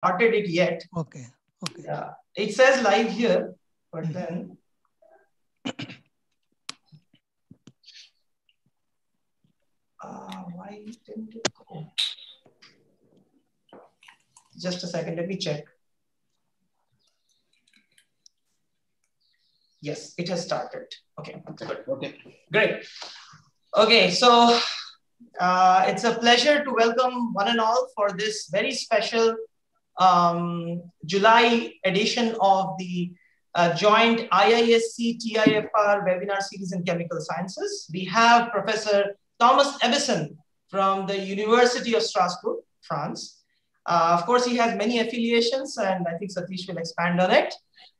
started it yet. Okay. Okay. Yeah. It says live here, but mm -hmm. then. Uh, why didn't it go? Just a second, let me check. Yes, it has started. Okay, good. Okay, great. Okay, so uh, it's a pleasure to welcome one and all for this very special um, July edition of the uh, joint IISc TIFR webinar series in chemical sciences. We have Professor Thomas Ebbesen from the University of Strasbourg, France. Uh, of course, he has many affiliations, and I think Satish will expand on it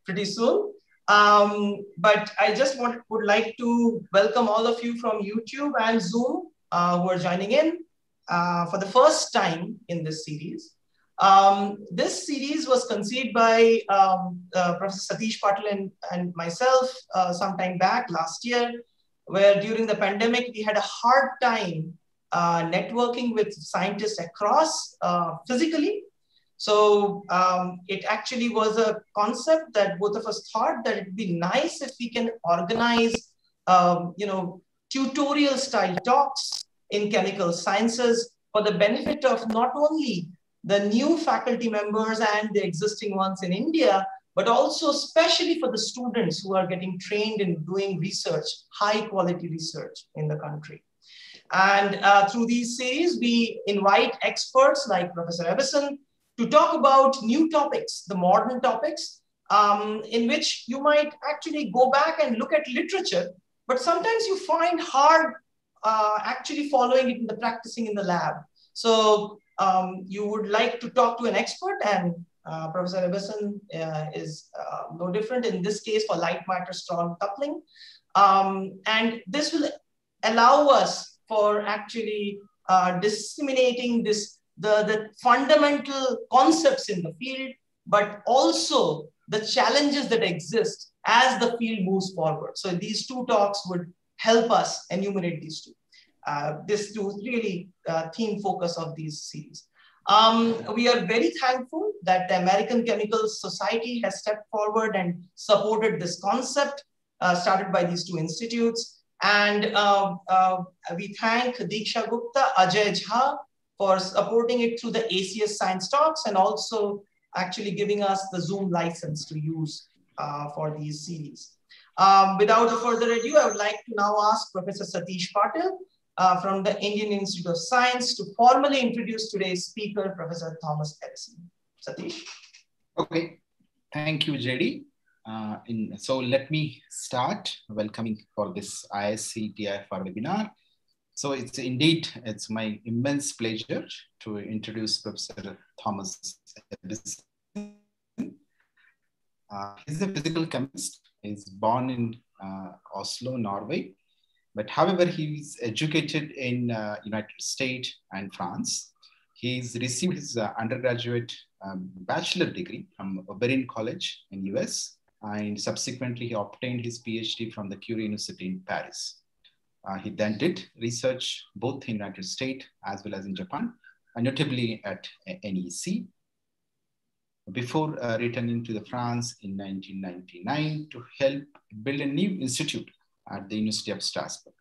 pretty soon. Um, but I just want, would like to welcome all of you from YouTube and Zoom uh, who are joining in uh, for the first time in this series. Um, this series was conceived by um, uh, Professor Satish Patil and, and myself uh, some time back last year, where during the pandemic, we had a hard time uh, networking with scientists across uh, physically. So um, it actually was a concept that both of us thought that it'd be nice if we can organize, um, you know, tutorial style talks in chemical sciences for the benefit of not only the new faculty members and the existing ones in India, but also especially for the students who are getting trained in doing research, high quality research in the country. And uh, through these series, we invite experts like Professor Ebbesen to talk about new topics, the modern topics, um, in which you might actually go back and look at literature, but sometimes you find hard uh, actually following it in the practicing in the lab. So um, you would like to talk to an expert and uh, Professor Ebbesen uh, is uh, no different in this case for light matter strong coupling. Um, and this will allow us for actually uh, disseminating this the, the fundamental concepts in the field, but also the challenges that exist as the field moves forward. So these two talks would help us enumerate these two. Uh, this to really uh, theme focus of these series. Um, we are very thankful that the American Chemical Society has stepped forward and supported this concept uh, started by these two institutes. And uh, uh, we thank Diksha Gupta, Ajay Jha for supporting it through the ACS Science Talks and also actually giving us the Zoom license to use for these series. Um, without further ado, I would like to now ask Professor Satish Patil uh, from the Indian Institute of Science to formally introduce today's speaker, Professor Thomas Ebbesen. Satish. Okay, thank you, JD. Uh, in, so let me start welcoming for this IISc TIFR webinar. So it's indeed, it's my immense pleasure to introduce Professor Thomas Ebbesen. Uh, he's a physical chemist. He's born in uh, Oslo, Norway. But however, he's educated in uh, United States and France. He's received his uh, undergraduate um, bachelor degree from Oberlin College in US. And subsequently, he obtained his PhD from the Curie University in Paris. Uh, he then did research both in United States as well as in Japan, and notably at NEC. Before uh, returning to the France in 1999 to help build a new institute at the University of Strasbourg.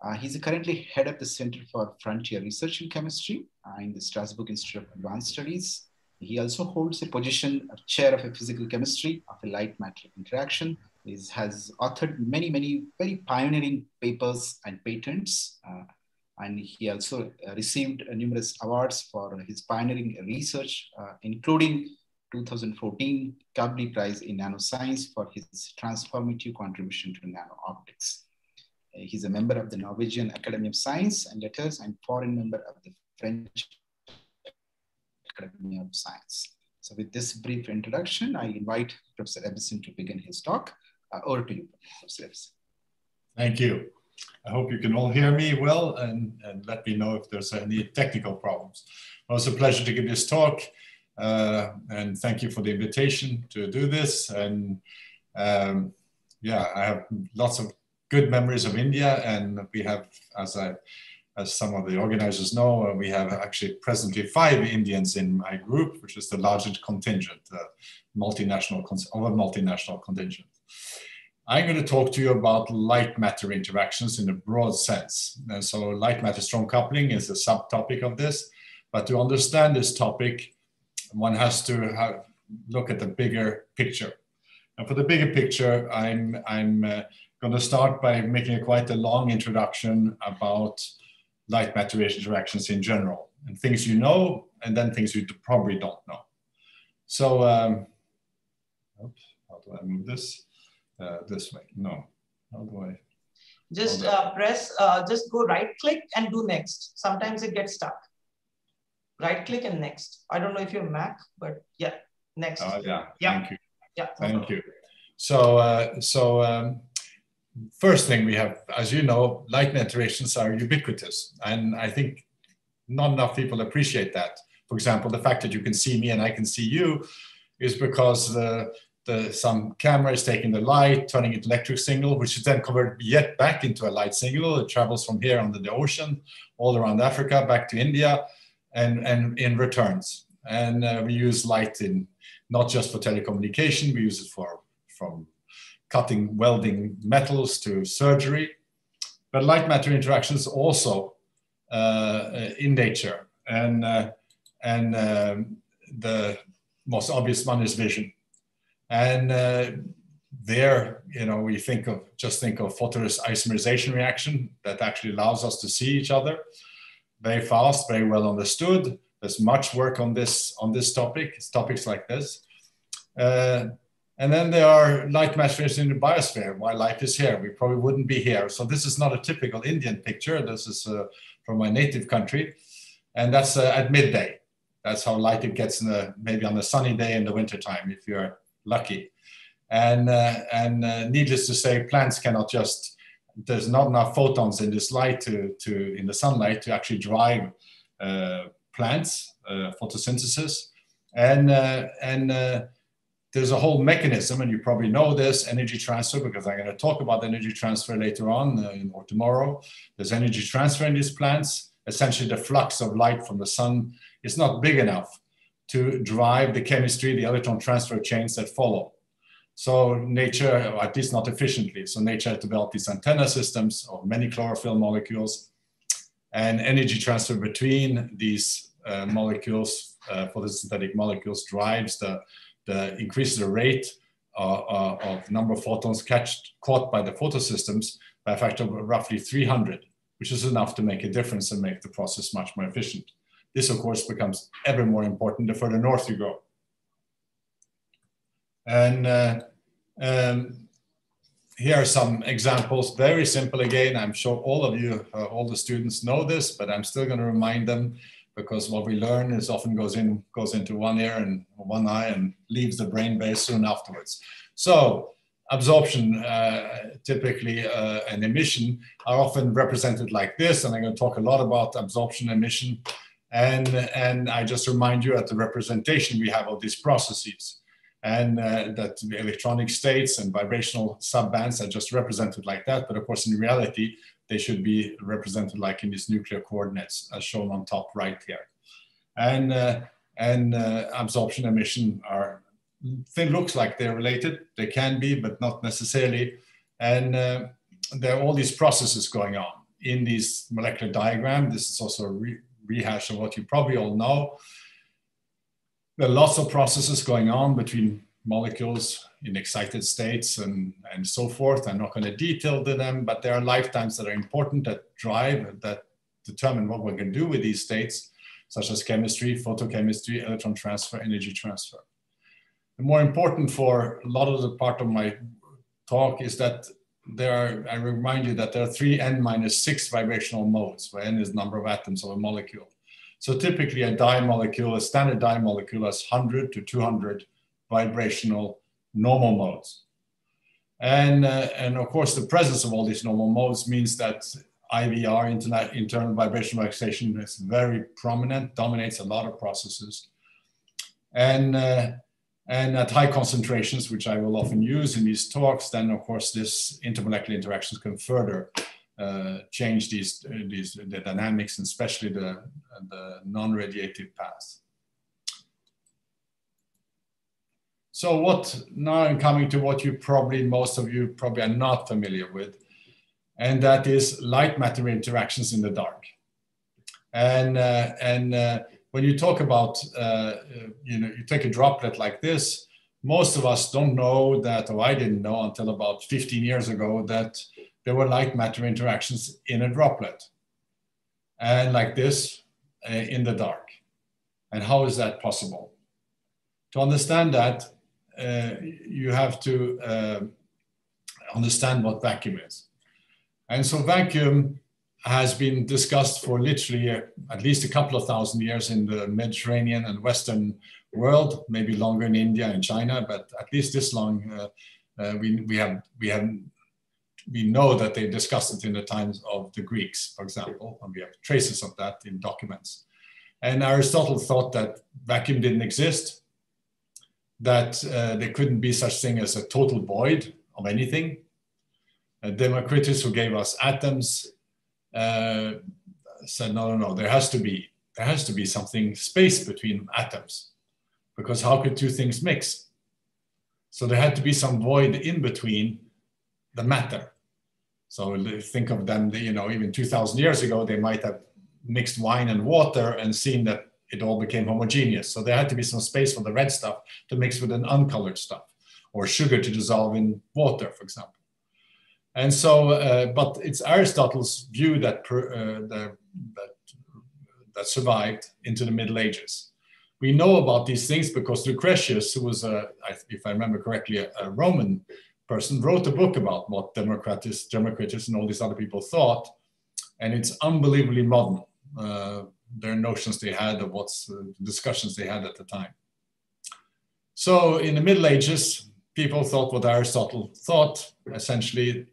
Uh, he's currently head of the Center for Frontier Research in Chemistry uh, in the Strasbourg Institute of Advanced Studies. He also holds a position of chair of physical chemistry of a light matter interaction. He has authored many, many very pioneering papers and patents. Uh, and he also uh, received numerous awards for his pioneering research, uh, including 2014 Kavli Prize in Nanoscience for his transformative contribution to nano-optics. Uh, he's a member of the Norwegian Academy of Science and Letters and foreign member of the French Academy of Science. So with this brief introduction, I invite Professor Ebbesen to begin his talk. Uh, over to you, Professor Ebbesen. Thank you. I hope you can all hear me well and, and let me know if there's any technical problems. Well, it's a pleasure to give this talk. Uh, and thank you for the invitation to do this. And um, yeah, I have lots of good memories of India, and we have, as I as some of the organizers know, uh, we have actually presently five Indians in my group, which is the largest contingent, uh, multinational of a multinational contingent. I'm going to talk to you about light matter interactions in a broad sense. And so light matter strong coupling is a subtopic of this. But to understand this topic, one has to have, look at the bigger picture. And for the bigger picture, I'm, I'm uh, going to start by making a quite a long introduction about light matter interactions in general and things you know and then things you probably don't know. So, um, oops, how do I move this? Uh, this way, no, how do I? Just uh, press, uh, just go right click and do next. Sometimes it gets stuck. Right click and next. I don't know if you're Mac, but yeah, next. Oh, yeah, yeah. thank you. Yeah. Thank you. So, uh, so um, first thing we have, as you know, light iterations are ubiquitous. And I think not enough people appreciate that. For example, the fact that you can see me and I can see you is because the, the, some camera is taking the light, turning it electric signal, which is then converted yet back into a light signal. It travels from here under the ocean, all around Africa, back to India, and, and in returns. And uh, we use light in not just for telecommunication, we use it for from cutting, welding metals to surgery. But light matter interactions also uh, in nature. And, uh, and um, the most obvious one is vision. And uh, there, you know, we think of, just think of photoresist isomerization reaction that actually allows us to see each other very fast, very well understood. There's much work on this, on this topic, it's topics like this. Uh, and then there are light matches in the biosphere. Why life is here? We probably wouldn't be here. So this is not a typical Indian picture. This is uh, from my native country. And that's uh, at midday. That's how light it gets in the, maybe on a sunny day in the wintertime, if you're lucky. And, uh, and uh, needless to say, plants cannot just, there's not enough photons in this light to, to in the sunlight to actually drive uh, plants, uh, photosynthesis. And, and there's a whole mechanism, and you probably know this energy transfer because I'm going to talk about energy transfer later on uh, or tomorrow. There's energy transfer in these plants. Essentially, the flux of light from the sun is not big enough to drive the chemistry, the electron transfer chains that follow. So nature, or at least not efficiently, so nature developed these antenna systems of many chlorophyll molecules and energy transfer between these uh, molecules, uh, photosynthetic molecules, drives the the increases the rate uh, uh, of number of photons catched, caught by the photosystems by a factor of roughly 300, which is enough to make a difference and make the process much more efficient. This, of course, becomes ever more important the further north you go. And uh, um, here are some examples, very simple again. I'm sure all of you, uh, all the students know this, but I'm still going to remind them because what we learn is often goes in goes into one ear and one eye and leaves the brain very soon afterwards. So absorption, uh, typically uh, and emission, are often represented like this, and I'm going to talk a lot about absorption emission. And, and I just remind you at the representation we have of these processes and uh, that the electronic states and vibrational subbands are just represented like that. But of course, in reality, they should be represented like in these nuclear coordinates as shown on top right here. And, uh, and uh, absorption emission are, they looks like they're related. They can be, but not necessarily. And uh, there are all these processes going on in these molecular diagram. This is also a re rehash of what you probably all know. There are lots of processes going on between molecules in excited states and, and so forth. I'm not going to detail them, but there are lifetimes that are important that drive, that determine what we're going to do with these states, such as chemistry, photochemistry, electron transfer, energy transfer. And more important for a lot of the part of my talk is that there are, I remind you that there are three n minus six vibrational modes, where n is number of atoms of a molecule. So typically a dye molecule, a standard dye molecule has 100 to 200 vibrational normal modes. And, uh, and of course, the presence of all these normal modes means that IVR, internal vibrational relaxation, is very prominent, dominates a lot of processes. And, uh, and at high concentrations, which I will often use in these talks, then of course this intermolecular interactions can further change these, these the dynamics and especially the, the non-radiative path. So what now I'm coming to what you probably most of you probably are not familiar with, and that is light matter interactions in the dark. And uh, and uh, when you talk about uh, you know you take a droplet like this, most of us don't know that, or I didn't know until about 15 years ago that there were light matter interactions in a droplet, and like this uh, in the dark. And how is that possible? To understand that, uh, you have to uh, understand what vacuum is. And so vacuum has been discussed for literally uh, at least a couple of thousand years in the Mediterranean and Western world, maybe longer in India and China, but at least this long, uh, uh, we, we have we have we know that they discussed it in the times of the Greeks, for example, and we have traces of that in documents. And Aristotle thought that vacuum didn't exist, that uh, there couldn't be such thing as a total void of anything. Uh, Democritus, who gave us atoms, uh, said, no, no, no, there has to be, there has to be something, space between atoms, because how could two things mix? So there had to be some void in between the matter. So think of them, you know, even 2000 years ago, they might have mixed wine and water and seen that it all became homogeneous. So there had to be some space for the red stuff to mix with an uncolored stuff or sugar to dissolve in water, for example. And so, uh, but it's Aristotle's view that, per, uh, the, that, that survived into the Middle Ages. We know about these things because Lucretius, who was, a, if I remember correctly, a, a Roman person, wrote a book about what Democritus, Democritus and all these other people thought. And it's unbelievably modern. Uh, their notions they had of what's uh, discussions they had at the time. So in the Middle Ages, people thought what Aristotle thought, essentially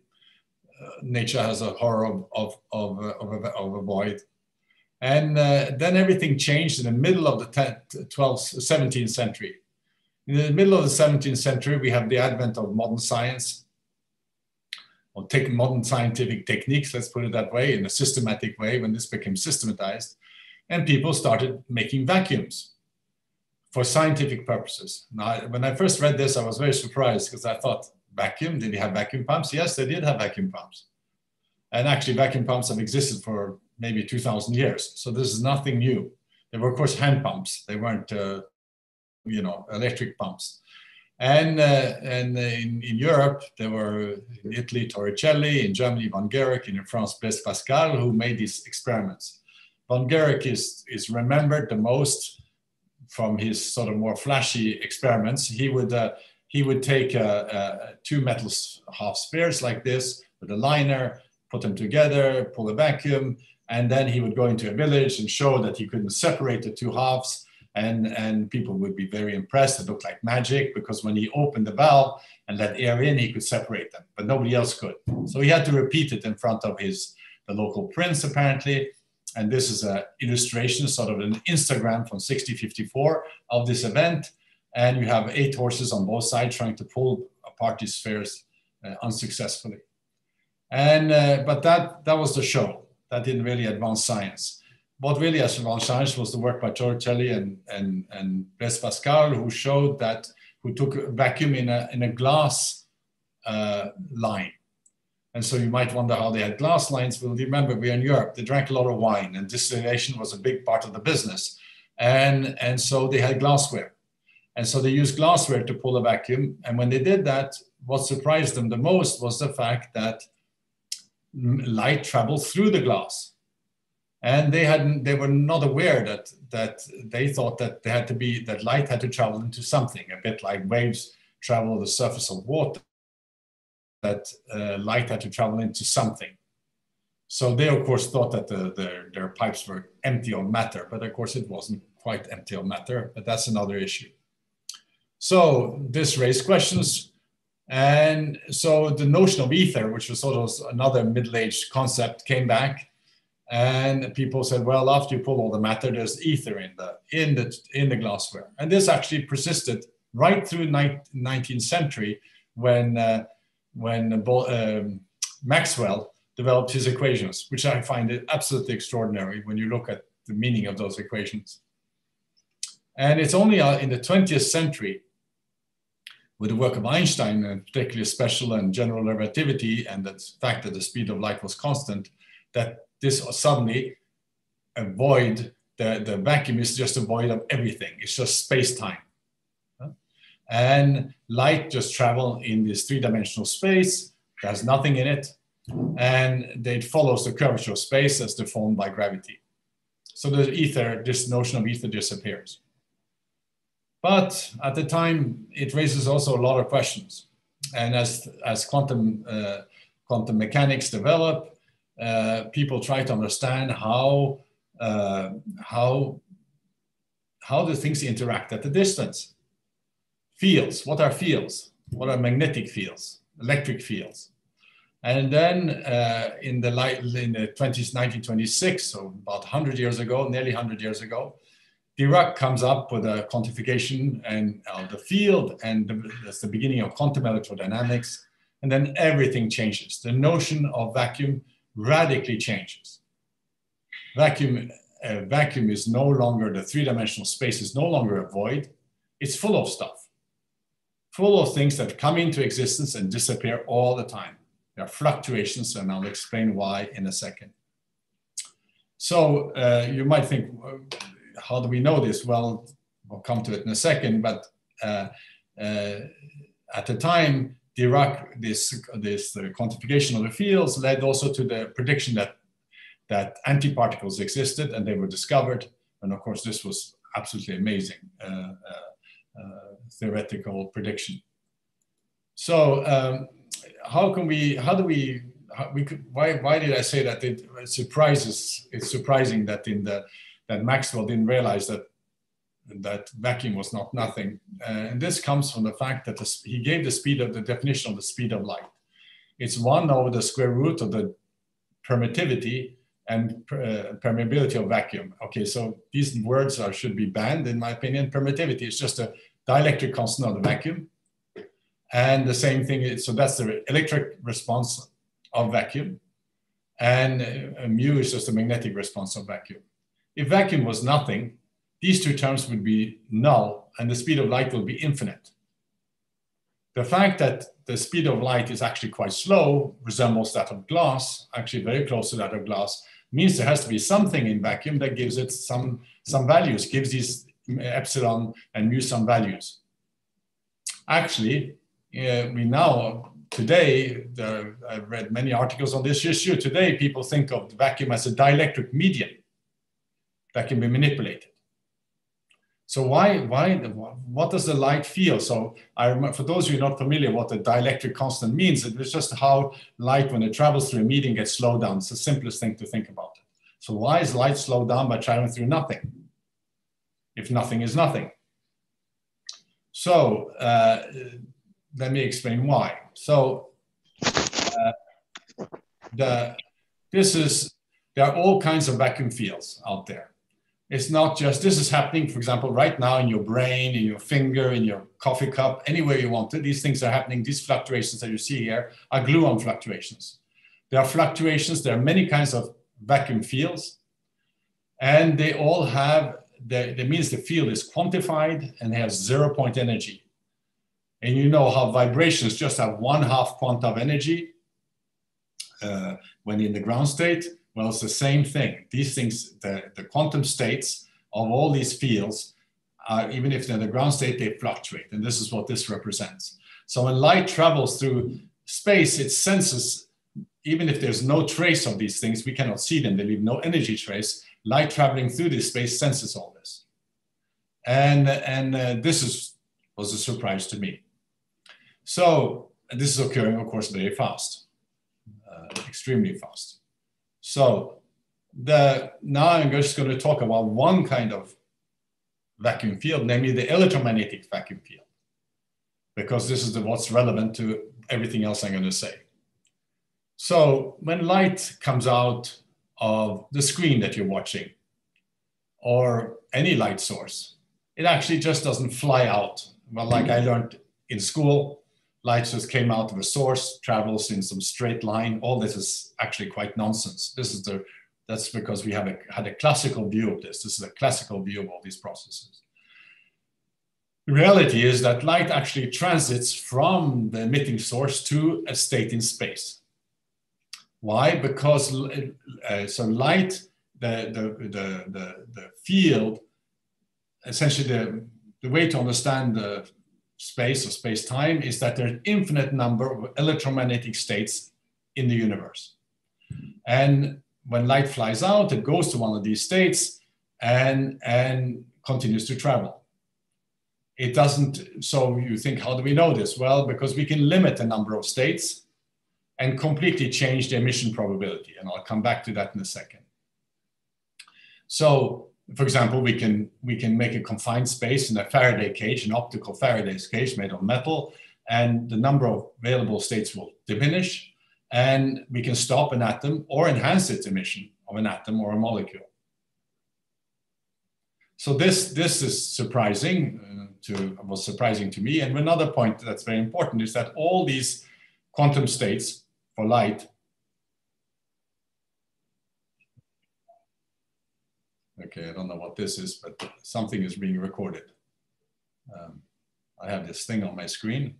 uh, nature has a horror of, of, of, of, a, of a void. And uh, then everything changed in the middle of the 10th, 12th, 17th century. In the middle of the 17th century, we have the advent of modern science, or take modern scientific techniques, let's put it that way, in a systematic way, when this became systematized and people started making vacuums for scientific purposes. Now, when I first read this, I was very surprised because I thought, vacuum, did he have vacuum pumps? Yes, they did have vacuum pumps. And actually, vacuum pumps have existed for maybe 2,000 years. So this is nothing new. They were, of course, hand pumps. They weren't, uh, you know, electric pumps. And, uh, and in, in Europe, there were in Italy, Torricelli, in Germany, von Guericke, and in France, Blaise Pascal, who made these experiments. Von Guericke is, is remembered the most from his sort of more flashy experiments. He would, uh, he would take uh, uh, two metal half spheres like this with a liner, put them together, pull a vacuum, and then he would go into a village and show that he couldn't separate the two halves. And, and people would be very impressed. It looked like magic because when he opened the valve and let air in, he could separate them, but nobody else could. So he had to repeat it in front of his the local prince apparently, and this is an illustration, sort of an Instagram from 6054 of this event. And you have eight horses on both sides trying to pull apart these spheres uh, unsuccessfully. And, uh, but that, that was the show. That didn't really advance science. What really advanced science was the work by Torricelli and, and, and Blaise Pascal, who showed that, who took a vacuum in a, in a glass uh, line and so you might wonder how they had glass lines. Well, remember, we're in Europe. They drank a lot of wine, and distillation was a big part of the business. And, and so they had glassware. And so they used glassware to pull a vacuum. And when they did that, what surprised them the most was the fact that light traveled through the glass. And they hadn't, they were not aware that, that they thought that they had to be, that light had to travel into something, a bit like waves travel the surface of water that uh, light had to travel into something. So they, of course, thought that the, their, their pipes were empty of matter, but of course it wasn't quite empty of matter, but that's another issue. So this raised questions. And so the notion of ether, which was sort of another middle-aged concept, came back. And people said, well, after you pull all the matter, there's ether in the, in the, in the glassware. And this actually persisted right through 19th century when uh, when um, Maxwell developed his equations, which I find it absolutely extraordinary when you look at the meaning of those equations. And it's only uh, in the 20th century, with the work of Einstein, particularly special and general relativity, and the fact that the speed of light was constant, that this suddenly a void, the, the vacuum is just a void of everything. It's just space-time. And light just travel in this three-dimensional space. There's nothing in it and it follows the curvature of space as deformed by gravity. So the ether, this notion of ether disappears. But at the time, it raises also a lot of questions. And as, as quantum, uh, quantum mechanics develop, uh, people try to understand how, uh, how, how the things interact at a distance. Fields, what are fields? What are magnetic fields, electric fields? And then uh, in the light, in the 20s, 1926, so about 100 years ago, nearly 100 years ago, Dirac comes up with a quantification and uh, the field, and the, that's the beginning of quantum electrodynamics. And then everything changes. The notion of vacuum radically changes. Vacuum, uh, vacuum is no longer the three-dimensional space is no longer a void. It's full of stuff, full of things that come into existence and disappear all the time. There are fluctuations, and I'll explain why in a second. So uh, you might think, how do we know this? Well, we'll come to it in a second, but uh, uh, at the time, Dirac, this, this quantification of the fields led also to the prediction that, that antiparticles existed and they were discovered. And of course, this was absolutely amazing uh, uh, uh, theoretical prediction. So um, how can we, how do we, how we could, why, why did I say that it surprises, it's surprising that in the, that Maxwell didn't realize that that vacuum was not nothing. Uh, and this comes from the fact that the, he gave the speed of the definition of the speed of light. It's one over the square root of the permittivity and uh, permeability of vacuum. Okay, so these words are, should be banned in my opinion. Permittivity is just a dielectric constant of the vacuum. And the same thing is, so that's the electric response of vacuum. And uh, mu is just the magnetic response of vacuum. If vacuum was nothing, these two terms would be null and the speed of light will be infinite. The fact that the speed of light is actually quite slow, resembles that of glass, actually very close to that of glass, means there has to be something in vacuum that gives it some, some values, gives these epsilon and mu some values. Actually, uh, we now today there, I've read many articles on this issue. Today, people think of the vacuum as a dielectric medium that can be manipulated. So why, why, what does the light feel? So I remember, for those of you not familiar what the dielectric constant means, it was just how light, when it travels through a medium, gets slowed down. It's the simplest thing to think about. So why is light slowed down by traveling through nothing? If nothing is nothing. So uh, let me explain why. So uh, the, this is, there are all kinds of vacuum fields out there. It's not just, this is happening, for example, right now in your brain, in your finger, in your coffee cup, anywhere you want it. These things are happening. These fluctuations that you see here are gluon fluctuations. There are fluctuations. There are many kinds of vacuum fields. And they all have, the, that means the field is quantified and has zero point energy. And you know how vibrations just have one half quanta of energy uh, when in the ground state. Well, it's the same thing. These things, the, the quantum states of all these fields, uh, even if they're in the ground state, they fluctuate. And this is what this represents. So when light travels through space, it senses, even if there's no trace of these things, we cannot see them, they leave no energy trace. Light traveling through this space senses all this. And, and uh, this is, was a surprise to me. So this is occurring, of course, very fast, uh, extremely fast. So the, now I'm just going to talk about one kind of vacuum field, namely the electromagnetic vacuum field, because this is the, what's relevant to everything else I'm going to say. So when light comes out of the screen that you're watching, or any light source, it actually just doesn't fly out. Well, like I learned in school, light just came out of a source, travels in some straight line. All this is actually quite nonsense. This is the that's because we have a, had a classical view of this. This is a classical view of all these processes. The reality is that light actually transits from the emitting source to a state in space. Why? Because uh, so light, the, the, the, the, the field, essentially the, the way to understand the space or space-time is that there's an infinite number of electromagnetic states in the universe. And when light flies out, it goes to one of these states and, and continues to travel. It doesn't, so you think, how do we know this? Well, because we can limit the number of states and completely change the emission probability. And I'll come back to that in a second. So for example, we can, we can make a confined space in a Faraday cage, an optical Faraday cage made of metal, and the number of available states will diminish, and we can stop an atom or enhance its emission of an atom or a molecule. So this, this is surprising uh, to, was surprising to me. And another point that's very important is that all these quantum states for light Okay, I don't know what this is, but something is being recorded. Um, I have this thing on my screen.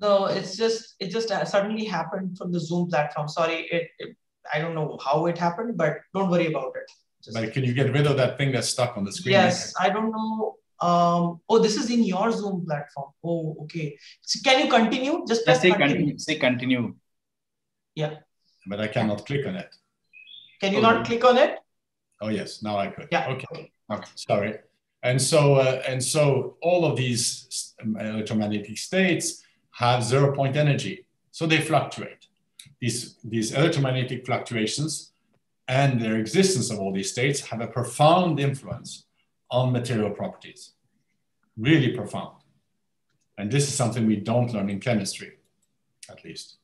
No, it's just it just uh, suddenly happened from the Zoom platform. Sorry, it, it, I don't know how it happened, but don't worry about it. Just, but can you get rid of that thing that's stuck on the screen? Yes, I don't know. Um, oh, this is in your Zoom platform. Oh, okay. So can you continue? Just press say continue. continue. Say continue. Yeah. But I cannot click on it. Can you okay. not click on it? Oh yes, now I could. Yeah. Okay. Okay. Sorry. And so uh, and so all of these electromagnetic states have zero point energy, so they fluctuate. These these electromagnetic fluctuations and their existence of all these states have a profound influence on material properties, really profound. And this is something we don't learn in chemistry, at least.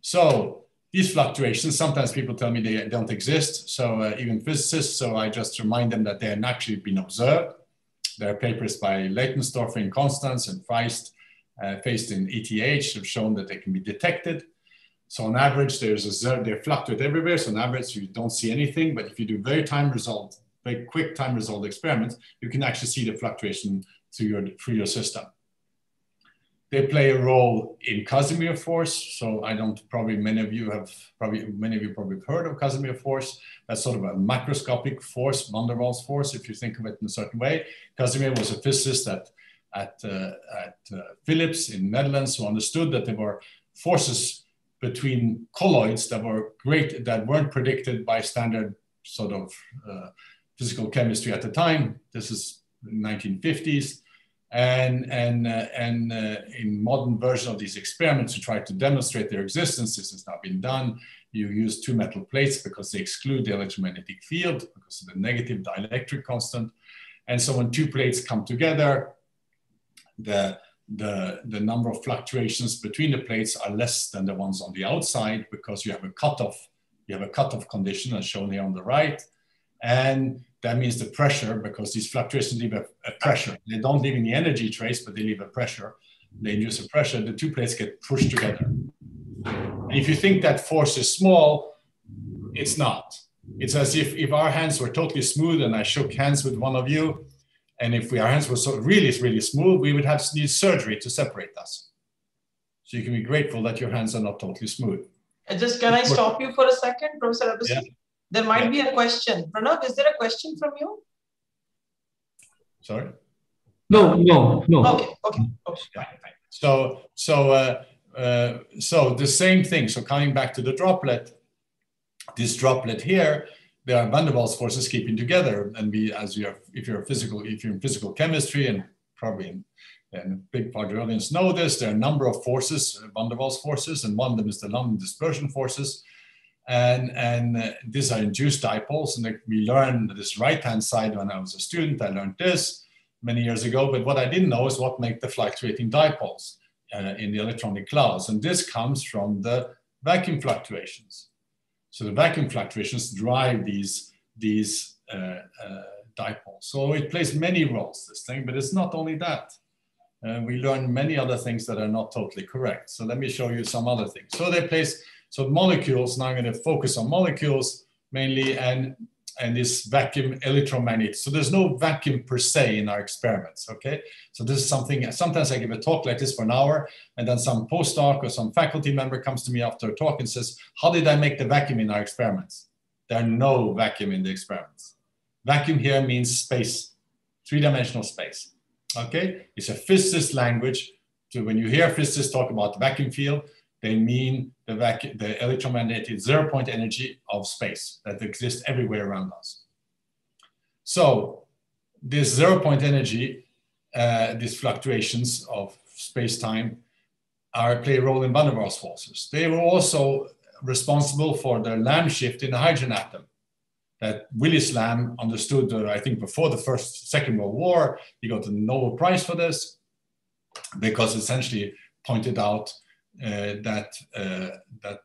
So these fluctuations, sometimes people tell me they don't exist. So uh, even physicists, so I just remind them that they have actually been observed. There are papers by Leitenstorfer in Constance and Faist, uh, Faist in ETH have shown that they can be detected. So on average, there's a they fluctuate everywhere. So on average, you don't see anything. But if you do very time result, very quick time result experiments, you can actually see the fluctuation through your through your system. They play a role in Casimir force. So I don't probably many of you have probably many of you probably heard of Casimir force. That's sort of a macroscopic force, van der Waals force, if you think of it in a certain way. Casimir was a physicist at at, uh, at uh, Philips in Netherlands who understood that there were forces between colloids that were great that weren't predicted by standard sort of uh, physical chemistry at the time. This is 1950s and, and, uh, and uh, in modern version of these experiments to try to demonstrate their existence, this has now been done. You use two metal plates because they exclude the electromagnetic field because of the negative dielectric constant. And so when two plates come together, the, the, the number of fluctuations between the plates are less than the ones on the outside because you have a cutoff, you have a cutoff condition as shown here on the right. And that means the pressure, because these fluctuations leave a, a, pressure. They don't leave any energy trace, but they leave a pressure. They induce a pressure. The two plates get pushed together. And if you think that force is small, it's not. It's as if if our hands were totally smooth and I shook hands with one of you, and if we, our hands were so really, really smooth, we would have need surgery to separate us. So you can be grateful that your hands are not totally smooth. Just can I stop you for a second, Professor Ebbesen? Yeah. There might be a question. Pranav, is there a question from you? Sorry? No, no, no. Okay, okay, okay. Fine, fine. So, so, uh, uh, so the same thing. So coming back to the droplet, this droplet here, there are van der Waals forces keeping together. And we, as you are, if you're physical, if you're in physical chemistry and probably in, and a big part of the audience know this, there are a number of forces, van der Waals forces, and one of them is the London dispersion forces and and uh, these are induced dipoles and we learned this right hand side when i was a student i learned this many years ago but what i didn't know is what make the fluctuating dipoles uh, in the electronic clouds and this comes from the vacuum fluctuations so the vacuum fluctuations drive these these uh, uh dipoles so it plays many roles this thing but it's not only that uh, we learn many other things that are not totally correct. So let me show you some other things. So they place, so molecules, now I'm going to focus on molecules mainly and, and this vacuum electromagnet. So there's no vacuum per se in our experiments, okay? So this is something, sometimes I give a talk like this for an hour and then some postdoc or some faculty member comes to me after a talk and says, how did I make the vacuum in our experiments? There are no vacuum in the experiments. Vacuum here means space, three-dimensional space. Okay, it's a physicist language. So when you hear physicists talk about the vacuum field, they mean the, vacuum, the electromagnetic zero point energy of space that exists everywhere around us. So this zero point energy, uh, these fluctuations of space-time are play a role in van der Waals forces. They were also responsible for the Lamb shift in the hydrogen atom that Willis Lamb understood, uh, I think, before the first, Second World War. He got the Nobel Prize for this because essentially pointed out that uh, that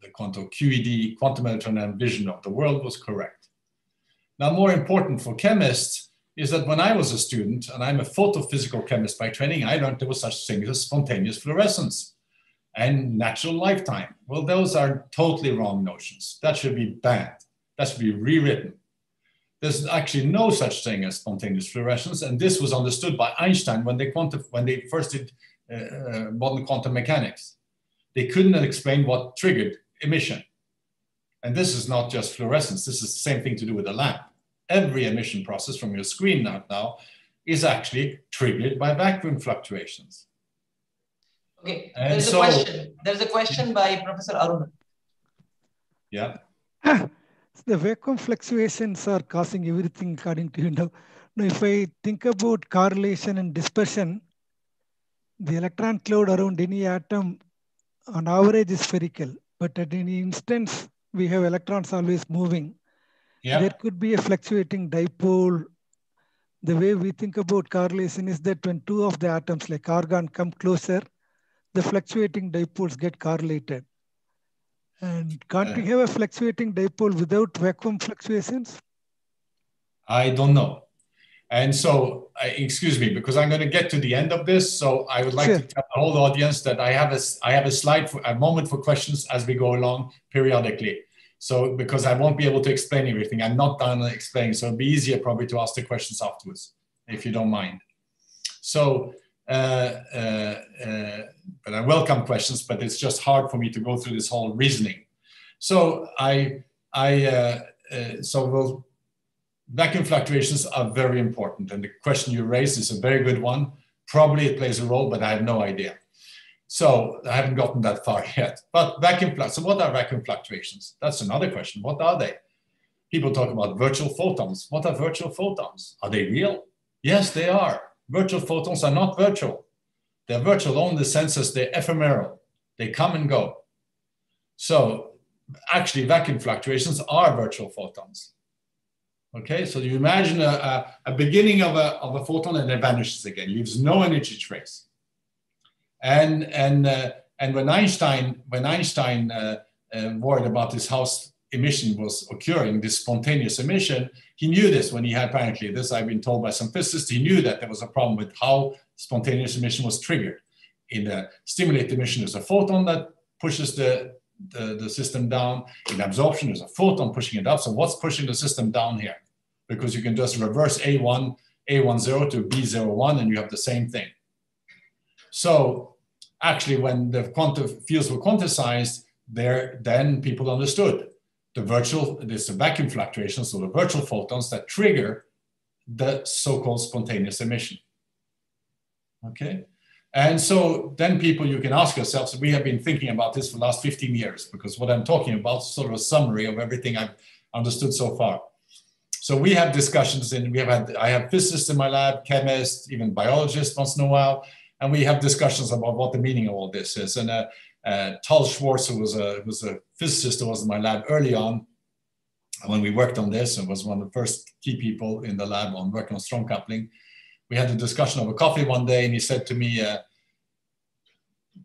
the quantum QED, quantum electrodynamic vision of the world was correct. Now, more important for chemists is that when I was a student, and I'm a photophysical chemist by training, I learned there was such things as spontaneous fluorescence and natural lifetime. Well, those are totally wrong notions. That should be banned. That should be rewritten. There's actually no such thing as spontaneous fluorescence, and this was understood by Einstein when they, when they first did uh, uh, modern quantum mechanics. They couldn't explain what triggered emission. And this is not just fluorescence, this is the same thing to do with a lamp. Every emission process from your screen now, now is actually triggered by vacuum fluctuations. Okay, and there's so, a question. There's a question by Professor Arun. Yeah. the vacuum fluctuations are causing everything according to you now. Now, if I think about correlation and dispersion, the electron cloud around any atom on average is spherical, but at any instance, we have electrons always moving. Yeah. There could be a fluctuating dipole. The way we think about correlation is that when two of the atoms like argon come closer, the fluctuating dipoles get correlated. And can't we uh. have a fluctuating dipole without vacuum fluctuations? I don't know. And so, uh, excuse me, because I'm going to get to the end of this. So I would like sure. to tell the whole audience that I have a, I have a slide for a moment for questions as we go along periodically. So because I won't be able to explain everything, I'm not done explaining. So it'd be easier probably to ask the questions afterwards, if you don't mind. So, uh, uh, uh but I welcome questions, but it's just hard for me to go through this whole reasoning. So I, I, uh, uh, so we'll, vacuum fluctuations are very important. And the question you raised is a very good one. Probably it plays a role, but I have no idea. So I haven't gotten that far yet. But vacuum so what are vacuum fluctuations? That's another question. What are they? People talk about virtual photons. What are virtual photons? Are they real? Yes, they are. Virtual photons are not virtual. They're virtual only in the sense as they're ephemeral. They come and go. So actually vacuum fluctuations are virtual photons. Okay, so you imagine a, a, a, beginning of a, of a photon and it vanishes again, leaves no energy trace. And, and, uh, and when Einstein, when Einstein uh, uh, worried about this house emission was occurring, this spontaneous emission, he knew this when he had apparently, this I've been told by some physicists, he knew that there was a problem with how spontaneous emission was triggered. In the stimulated emission, there's a photon that pushes the, the, the system down. In absorption, there's a photon pushing it up. So what's pushing the system down here? Because you can just reverse A1, A10 to B01 and you have the same thing. So actually when the quantum fields were quantized, there then people understood the virtual, the vacuum fluctuations, so the virtual photons that trigger the so-called spontaneous emission. Okay. And so then people, you can ask yourselves, we have been thinking about this for the last 15 years, because what I'm talking about is sort of a summary of everything I've understood so far. So we have discussions and we have had, I have physicists in my lab, chemists, even biologists once in a while, and we have discussions about what the meaning of all this is. And uh, uh, Tal Schwartz, who was a, was a physicist who was in my lab early on, when we worked on this, and was one of the first key people in the lab on working on strong coupling. We had a discussion over coffee one day, and he said to me, uh,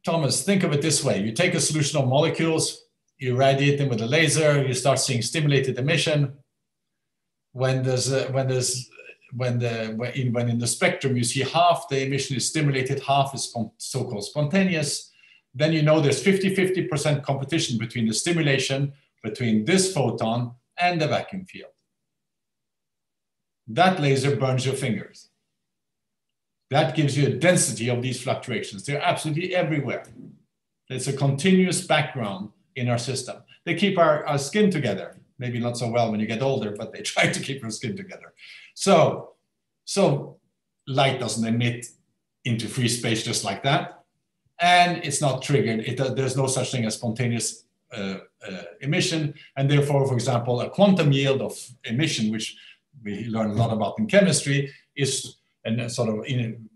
Thomas, think of it this way. You take a solution of molecules, you radiate them with a laser, you start seeing stimulated emission. When there's, a, when there's, when the when in, when in the spectrum you see half the emission is stimulated, half is so-called spontaneous, then you know there's 50-50% competition between the stimulation, between this photon and the vacuum field. That laser burns your fingers. That gives you a density of these fluctuations. They're absolutely everywhere. It's a continuous background in our system. They keep our, our skin together. Maybe not so well when you get older, but they try to keep your skin together. So, so light doesn't emit into free space just like that. And it's not triggered. It, uh, there's no such thing as spontaneous uh, uh, emission. And therefore, for example, a quantum yield of emission, which we learn a lot about in chemistry, is a sort of in,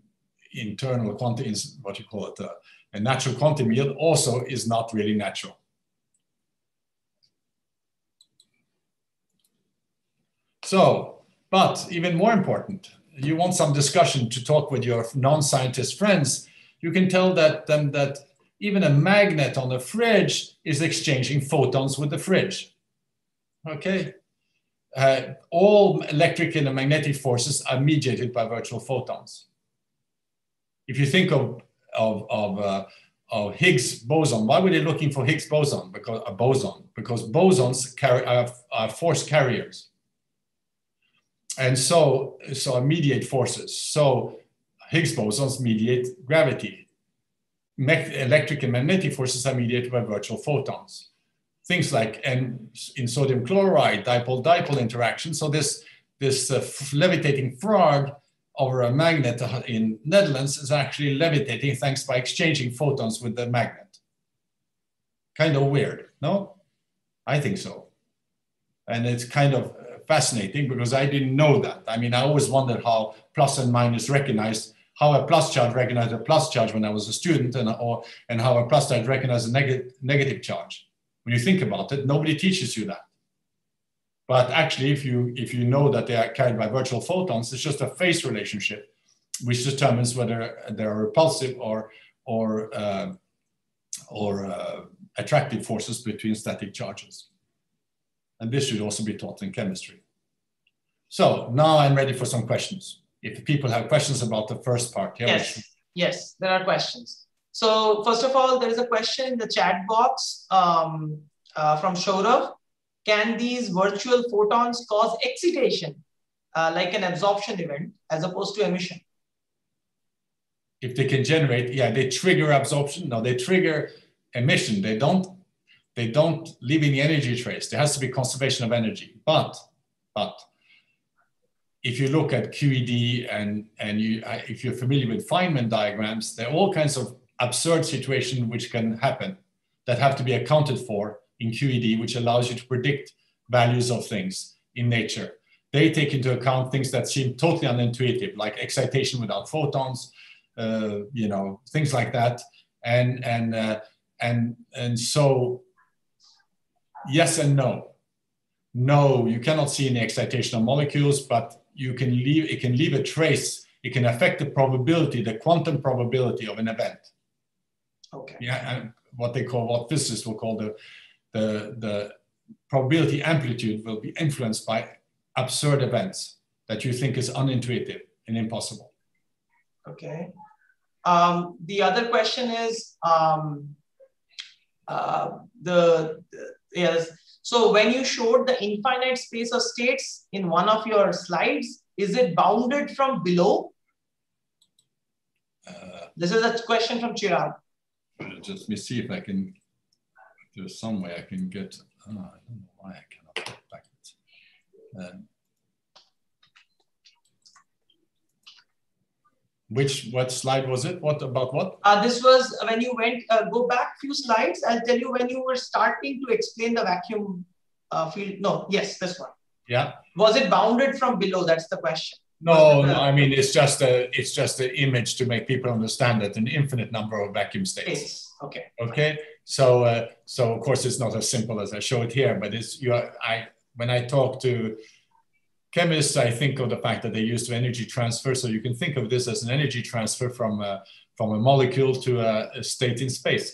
internal quantum, what you call it, uh, a natural quantum yield also is not really natural. So, but even more important, you want some discussion to talk with your non-scientist friends, you can tell that them that even a magnet on the fridge is exchanging photons with the fridge. Okay. Uh, all electric and magnetic forces are mediated by virtual photons. If you think of, of, of, uh, of Higgs boson, why were they looking for Higgs boson? Because a boson, because bosons carry, are, are force carriers. And so, so mediate forces. So Higgs bosons mediate gravity electric and magnetic forces are mediated by virtual photons. Things like and in sodium chloride dipole-dipole interaction. So this, this uh, levitating frog over a magnet in Netherlands is actually levitating thanks by exchanging photons with the magnet. Kind of weird, no? I think so. And it's kind of uh, fascinating because I didn't know that. I mean, I always wondered how plus and minus recognized how a plus charge recognized a plus charge when I was a student and, or, and how a plus charge recognized a neg negative charge. When you think about it, nobody teaches you that. But actually, if you, if you know that they are carried by virtual photons, it's just a phase relationship, which determines whether they are repulsive or, or, uh, or uh, attractive forces between static charges. And this should also be taught in chemistry. So now I'm ready for some questions if people have questions about the first part. Yeah, yes, yes, there are questions. So first of all, there is a question in the chat box um, uh, from Shourav. Can these virtual photons cause excitation, uh, like an absorption event, as opposed to emission? If they can generate, yeah, they trigger absorption. No, they trigger emission. They don't. They don't leave any energy trace. There has to be conservation of energy. But, but if you look at QED and, and you, if you're familiar with Feynman diagrams, there are all kinds of absurd situations which can happen that have to be accounted for in QED, which allows you to predict values of things in nature. They take into account things that seem totally unintuitive, like excitation without photons, uh, you know, things like that. And, and, uh, and, and so, yes and no. No, you cannot see any excitation of molecules, but you can leave, it can leave a trace. It can affect the probability, the quantum probability of an event. Okay. Yeah, and what they call, what physicists will call the, the, the probability amplitude will be influenced by absurd events that you think is unintuitive and impossible. Okay. Um, the other question is um, uh, the, the yes so when you showed the infinite space of states in one of your slides, is it bounded from below? Uh, this is a question from Chirag. Just let me see if I can, there's some way I can get, oh, I don't know why I cannot get backwards. Um, Which what slide was it? What about what? Uh, this was when you went uh, go back few slides. I'll tell you when you were starting to explain the vacuum uh, field. No, yes, this one. Yeah. Was it bounded from below? That's the question. No, no. I mean it's just a it's just an image to make people understand that an infinite number of vacuum states. Yes. Okay. Okay. So uh, so of course it's not as simple as I show it here, but it's you. Are, I when I talk to chemists, I think of the fact that they use energy transfer. So you can think of this as an energy transfer from a, from a molecule to a, a state in space.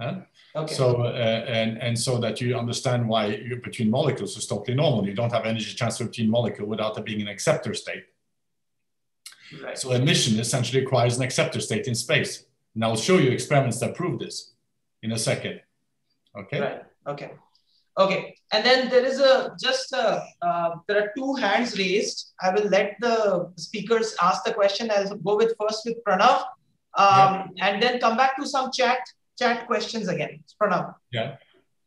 Huh? Okay. So uh, and and so that you understand why between molecules is totally normal. You don't have energy transfer between molecule without there being an acceptor state. Right. So emission essentially requires an acceptor state in space. And I'll show you experiments that prove this in a second. Okay. Right. Okay. Okay. And then there is a just a, uh, there are two hands raised. I will let the speakers ask the question. I'll go with first with Pranav, um, yeah. and then come back to some chat chat questions again. Pranav. Yeah.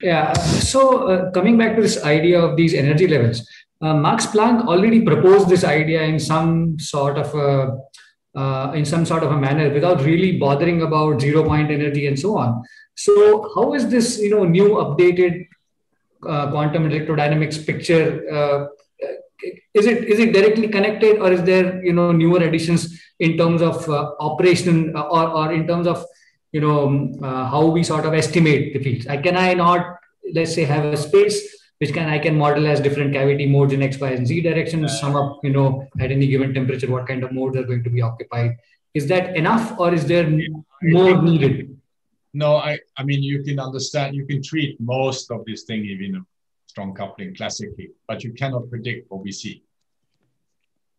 Yeah. So uh, coming back to this idea of these energy levels, uh, Max Planck already proposed this idea in some sort of a, uh, in some sort of a manner without really bothering about zero point energy and so on. So how is this, you know, new updated uh, quantum electrodynamics picture? Uh, is it is it directly connected, or is there, you know, newer additions in terms of uh, operation or or in terms of you know um, how we sort of estimate the fields? I can I not let's say have a space which can I can model as different cavity modes in X, Y, and Z directions, sum up, you know, at any given temperature, what kind of modes are going to be occupied. Is that enough or is there more needed? No, I, I mean, you can understand, you can treat most of this thing even a strong coupling classically, but you cannot predict what we see.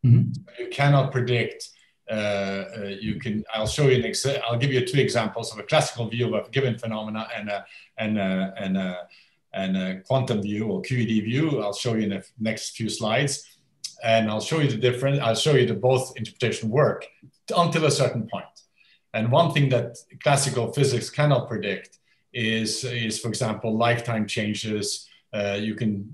Mm-hmm. You cannot predict. Uh, uh, you can. I'll show you an. Exa- I'll give you two examples of a classical view of a given phenomena and a and a, and a, and a quantum view or QED view. I'll show you in the next few slides. And I'll show you the difference. I'll show you the both interpretation work until a certain point. And one thing that classical physics cannot predict is, is for example, lifetime changes. Uh, you can,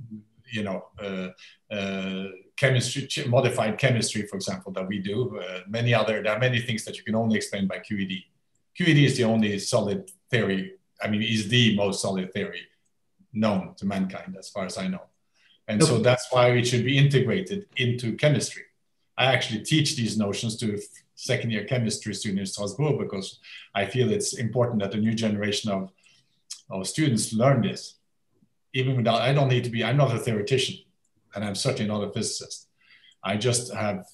you know, uh, uh, chemistry, modified chemistry, for example, that we do. Uh, many other, there are many things that you can only explain by QED. QED is the only solid theory. I mean, is the most solid theory known to mankind, as far as I know. And so that's why it should be integrated into chemistry. I actually teach these notions to second year chemistry student in Strasbourg because I feel it's important that the new generation of, of students learn this. Even without, I don't need to be, I'm not a theoretician and I'm certainly not a physicist. I just have,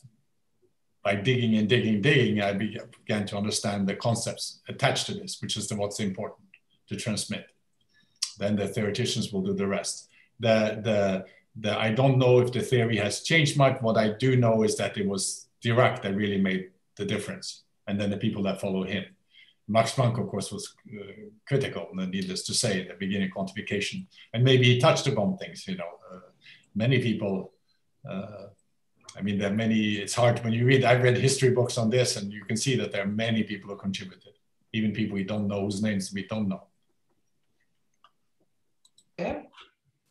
by digging and digging, digging, I began to understand the concepts attached to this, which is the, what's important to transmit then the theoreticians will do the rest. The, the, the, I don't know if the theory has changed much. What I do know is that it was Dirac that really made the difference, and then the people that follow him. Max Planck, of course, was uh, critical, needless to say, at the beginning quantification. And maybe he touched upon things, you know. Uh, many people, uh, I mean, there are many, it's hard when you read, I've read history books on this, and you can see that there are many people who contributed, even people we don't know whose names we don't know. Okay.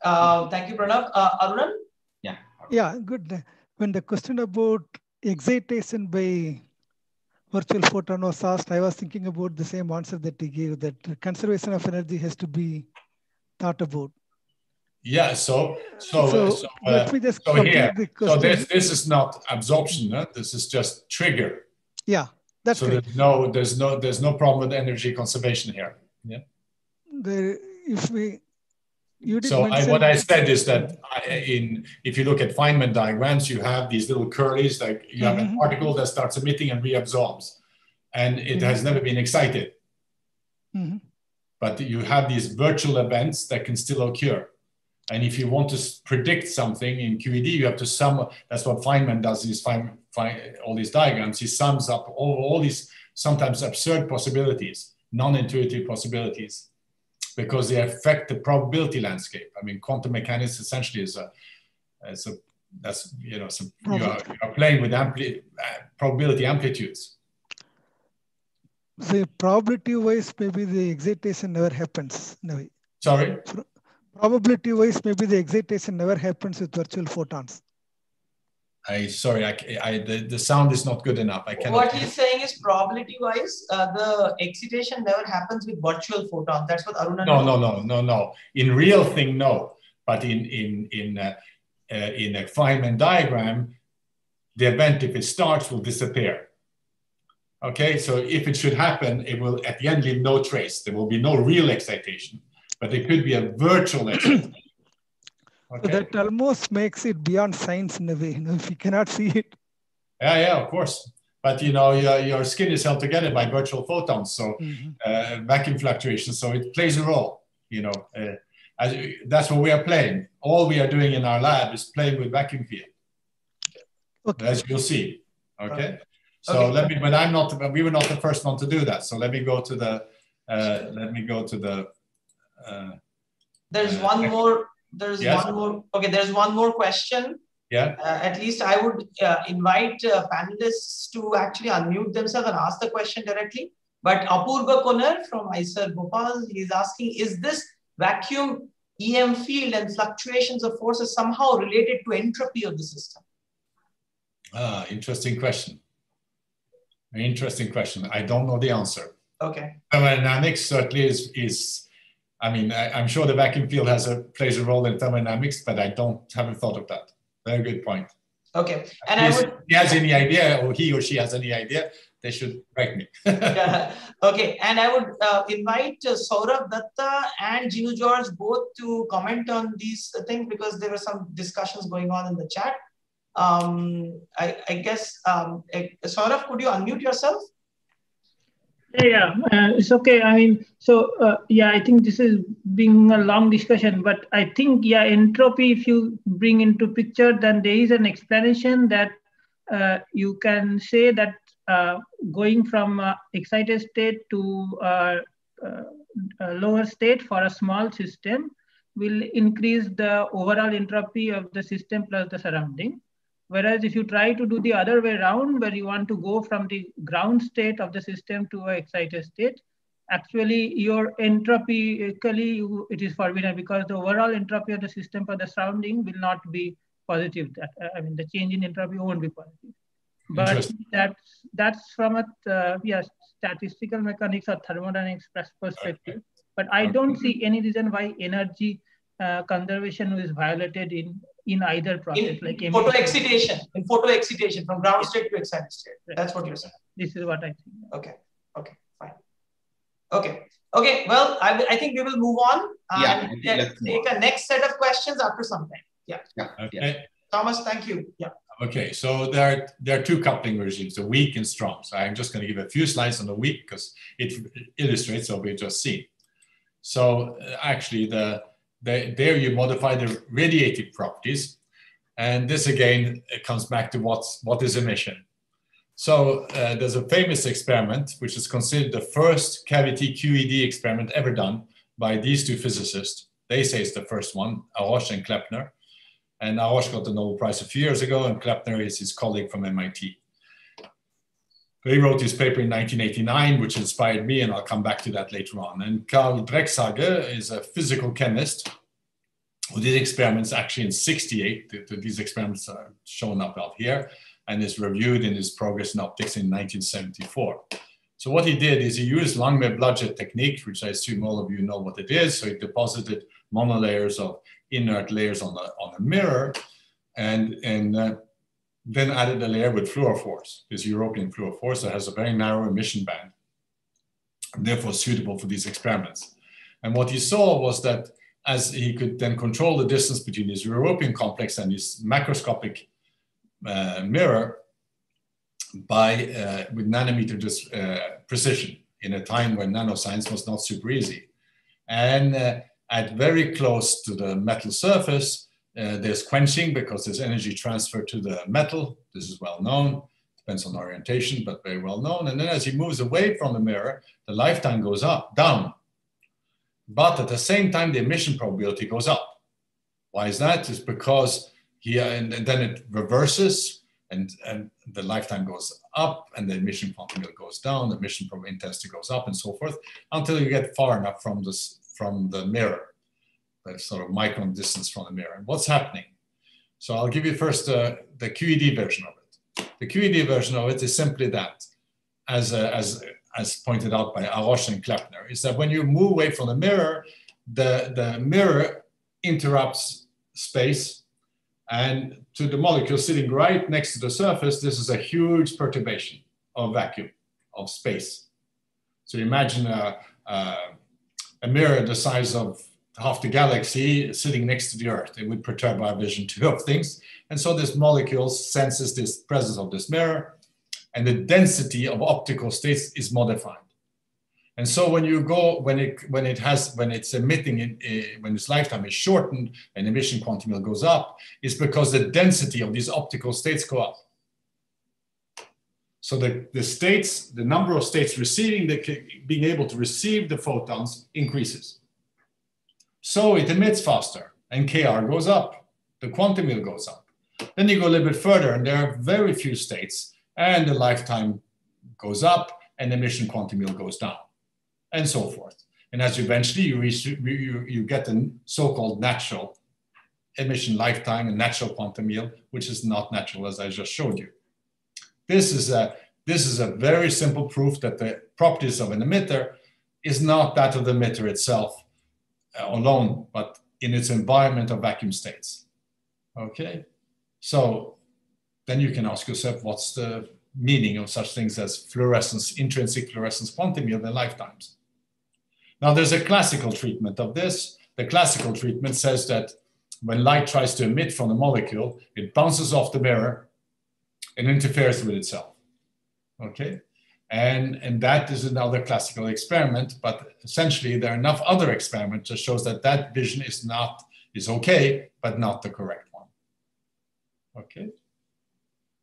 Uh, thank you, Pranav. Uh, Arunan? Yeah. Yeah, good. When the question about excitation by virtual photon was asked, I was thinking about the same answer that he gave, that conservation of energy has to be thought about. Yeah, so so so, so, uh, let me just so here, so this this is not absorption. Huh? This is just trigger. Yeah, that's so great. there's no there's no there's no problem with energy conservation here. Yeah. There, if we so I, what I said is that in if you look at Feynman diagrams, you have these little curlies, like you have mm-hmm. a particle that starts emitting and reabsorbs, and it mm-hmm. has never been excited. Mm-hmm. But you have these virtual events that can still occur. And if you want to predict something in QED, you have to sum. That's what Feynman does. Is find, find all these diagrams. He sums up all, all these sometimes absurd possibilities, non-intuitive possibilities because they affect the probability landscape. I mean, quantum mechanics essentially is a, is a that's you know some, you, are, you are playing with ampli- uh, probability amplitudes. The probability wise, maybe the excitation never happens. No. Sorry. Probability wise, maybe the excitation never happens with virtual photons. I sorry, I, I the, the sound is not good enough. I cannot. What he's saying is probability wise, uh, the excitation never happens with virtual photons. That's what Aruna. No, no, no, no, no. In real thing, no. But in in in uh, uh, in a Feynman diagram, the event if it starts will disappear. Okay, so if it should happen, it will at the end leave no trace. There will be no real excitation, but there could be a virtual excitation. Okay. So that almost makes it beyond science in a way, you know, if you cannot see it. Yeah, yeah, of course. but you know your, your skin is held together by virtual photons, so mm-hmm. uh, vacuum fluctuations. So it plays a role. You know, uh, as, that's what we are playing. All we are doing in our lab is playing with vacuum field, okay. as you'll see. Okay. So okay. let me, but I'm not. We were not the first one to do that. So let me go to the. Uh, let me go to the. Uh, there's uh, one more. There's yes? one more. Okay. There's one more question yeah. Uh, at least I would uh, invite uh, panelists to actually unmute themselves and ask the question directly. But Apurva Konar from IISER Bhopal, he's asking, is this vacuum EM field and fluctuations of forces somehow related to entropy of the system? Ah, interesting question. An interesting question. I don't know the answer. Okay. Thermodynamics certainly is, is I mean, I, am sure the vacuum field has a plays a role in thermodynamics, but I don't haven't thought of that. Very good point. Okay. And I would. He has any idea, or he or she has any idea, they should write me. yeah. Okay. And I would uh, invite uh, Saurabh Datta and Jino George both to comment on these things because there were some discussions going on in the chat. Um, I, I guess, um, uh, Saurabh, could you unmute yourself? Yeah, uh, it's okay. I mean, so uh, yeah, I think this is being a long discussion, but I think yeah, entropy. If you bring into picture, then there is an explanation that uh, you can say that uh, going from excited state to a lower state for a small system will increase the overall entropy of the system plus the surrounding. Whereas if you try to do the other way around, where you want to go from the ground state of the system to an excited state, actually your entropically it is forbidden because the overall entropy of the system for the surrounding will not be positive. That I mean, the change in entropy won't be positive. But that's that's from a uh, yeah, statistical mechanics or thermodynamics perspective. But I don't see any reason why energy uh, conservation is violated in in either process, in, like photo excitation, in photo excitation from ground state to excited state. That's what you're saying. This is what I think. Okay. Okay. Fine. Okay. Okay. Well, I, I think we will move on and yeah, take a next set of questions after some time. Yeah. Yeah. Okay. Yeah. Thomas, thank you. Yeah. Okay, so there are, there are two coupling regimes, the weak and strong. So I'm just going to give a few slides on the weak because it illustrates what we just seen. So uh, actually, the they, there you modify the radiative properties. And this again comes back to what's, what is emission. So uh, there's a famous experiment, which is considered the first cavity QED experiment ever done by these two physicists. They say it's the first one, Haroche and Kleppner. And Haroche got the Nobel Prize a few years ago, and Kleppner is his colleague from MIT. He wrote his paper in 1989, which inspired me, and I'll come back to that later on. And Karl Drexhage is a physical chemist who did experiments actually in 68. These experiments are shown up out here and is reviewed in his Progress in Optics in 1974. So what he did is he used Langmuir-Blodgett technique, which I assume all of you know what it is. So he deposited monolayers of inert layers on the, on a mirror and, and uh, then added a layer with fluorophores, this europium fluorophores that has a very narrow emission band, and therefore suitable for these experiments. And what he saw was that as he could then control the distance between his europium complex and his macroscopic uh, mirror by uh, with nanometer uh, precision in a time when nanoscience was not super easy. And uh, at very close to the metal surface, uh, there's quenching because there's energy transfer to the metal. This is well known. Depends on orientation, but very well known. And then as he moves away from the mirror, the lifetime goes up, down. But at the same time, the emission probability goes up. Why is that? It's because he, and, and then it reverses and, and the lifetime goes up and the emission probability goes down, the emission probability intensity goes up and so forth until you get far enough from, this, from the mirror the sort of micron distance from the mirror. And what's happening? So I'll give you first uh, the QED version of it. The QED version of it is simply that, as, uh, as, as pointed out by Haroche and Kleppner, is that when you move away from the mirror, the, the mirror interrupts space and to the molecule sitting right next to the surface, this is a huge perturbation of vacuum, of space. So imagine a, a, a mirror the size of half the galaxy sitting next to the Earth. It would perturb our vision too of things. And so this molecule senses this presence of this mirror and the density of optical states is modified. And so when you go, when it when it has when it's emitting in, uh, when its lifetime is shortened and emission quantum goes up, it's because the density of these optical states go up. So the, the states, the number of states receiving the being able to receive the photons increases. So it emits faster and KR goes up, the quantum yield goes up. Then you go a little bit further and there are very few states and the lifetime goes up and emission quantum yield goes down and so forth. And as eventually you, reach, you, you get the so-called natural emission lifetime and natural quantum yield, which is not natural as I just showed you. This is a, this is a very simple proof that the properties of an emitter is not that of the emitter itself Uh, alone, but in its environment of vacuum states. Okay, so then you can ask yourself, what's the meaning of such things as fluorescence, intrinsic fluorescence quantum yield and lifetimes? Now, there's a classical treatment of this. The classical treatment says that when light tries to emit from the molecule, it bounces off the mirror and interferes with itself. Okay? And, and that is another classical experiment, but essentially there are enough other experiments that shows that that vision is not, is okay, but not the correct one. Okay?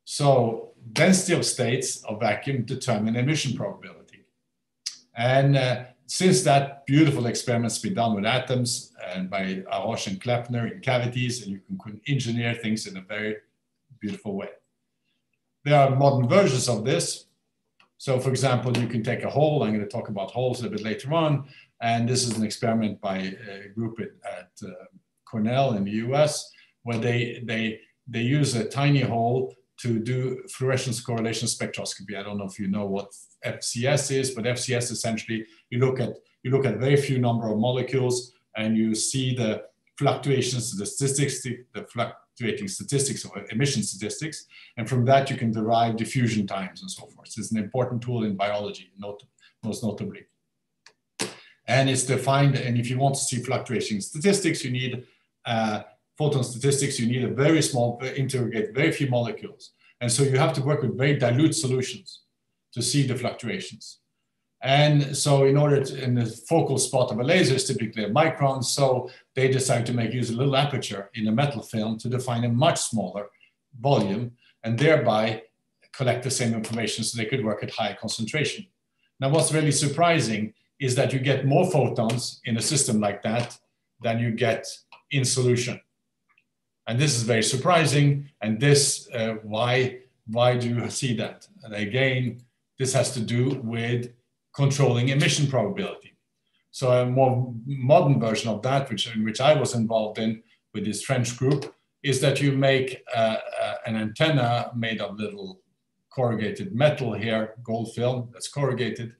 So density of states of vacuum determine emission probability. And uh, since that beautiful experiment's been done with atoms and by Haroche and Kleppner in cavities, and you can engineer things in a very beautiful way. There are modern versions of this. So for example, you can take a hole, I'm gonna talk about holes a bit later on, and this is an experiment by a group at, at uh, Cornell in the US, where they, they, they use a tiny hole to do fluorescence correlation spectroscopy. I don't know if you know what FCS is, but FCS essentially you look at you look at very few number of molecules and you see the fluctuations, the statistics, the fluctuating statistics or emission statistics, and from that you can derive diffusion times and so forth. It's an important tool in biology, not, most notably. And it's defined, and if you want to see fluctuating statistics, you need uh, photon statistics, you need a very small, interrogate very few molecules. And so you have to work with very dilute solutions to see the fluctuations. And so in order to, in the focal spot of a laser is typically a micron, so they decide to make use of a little aperture in a metal film to define a much smaller volume and thereby collect the same information so they could work at higher concentration. Now what's really surprising is that you get more photons in a system like that than you get in solution. And this is very surprising. And this, uh, why, why do you see that? And again, this has to do with controlling emission probability. So a more modern version of that, which, in which I was involved in with this French group, is that you make uh, uh, an antenna made of little corrugated metal here, gold film that's corrugated.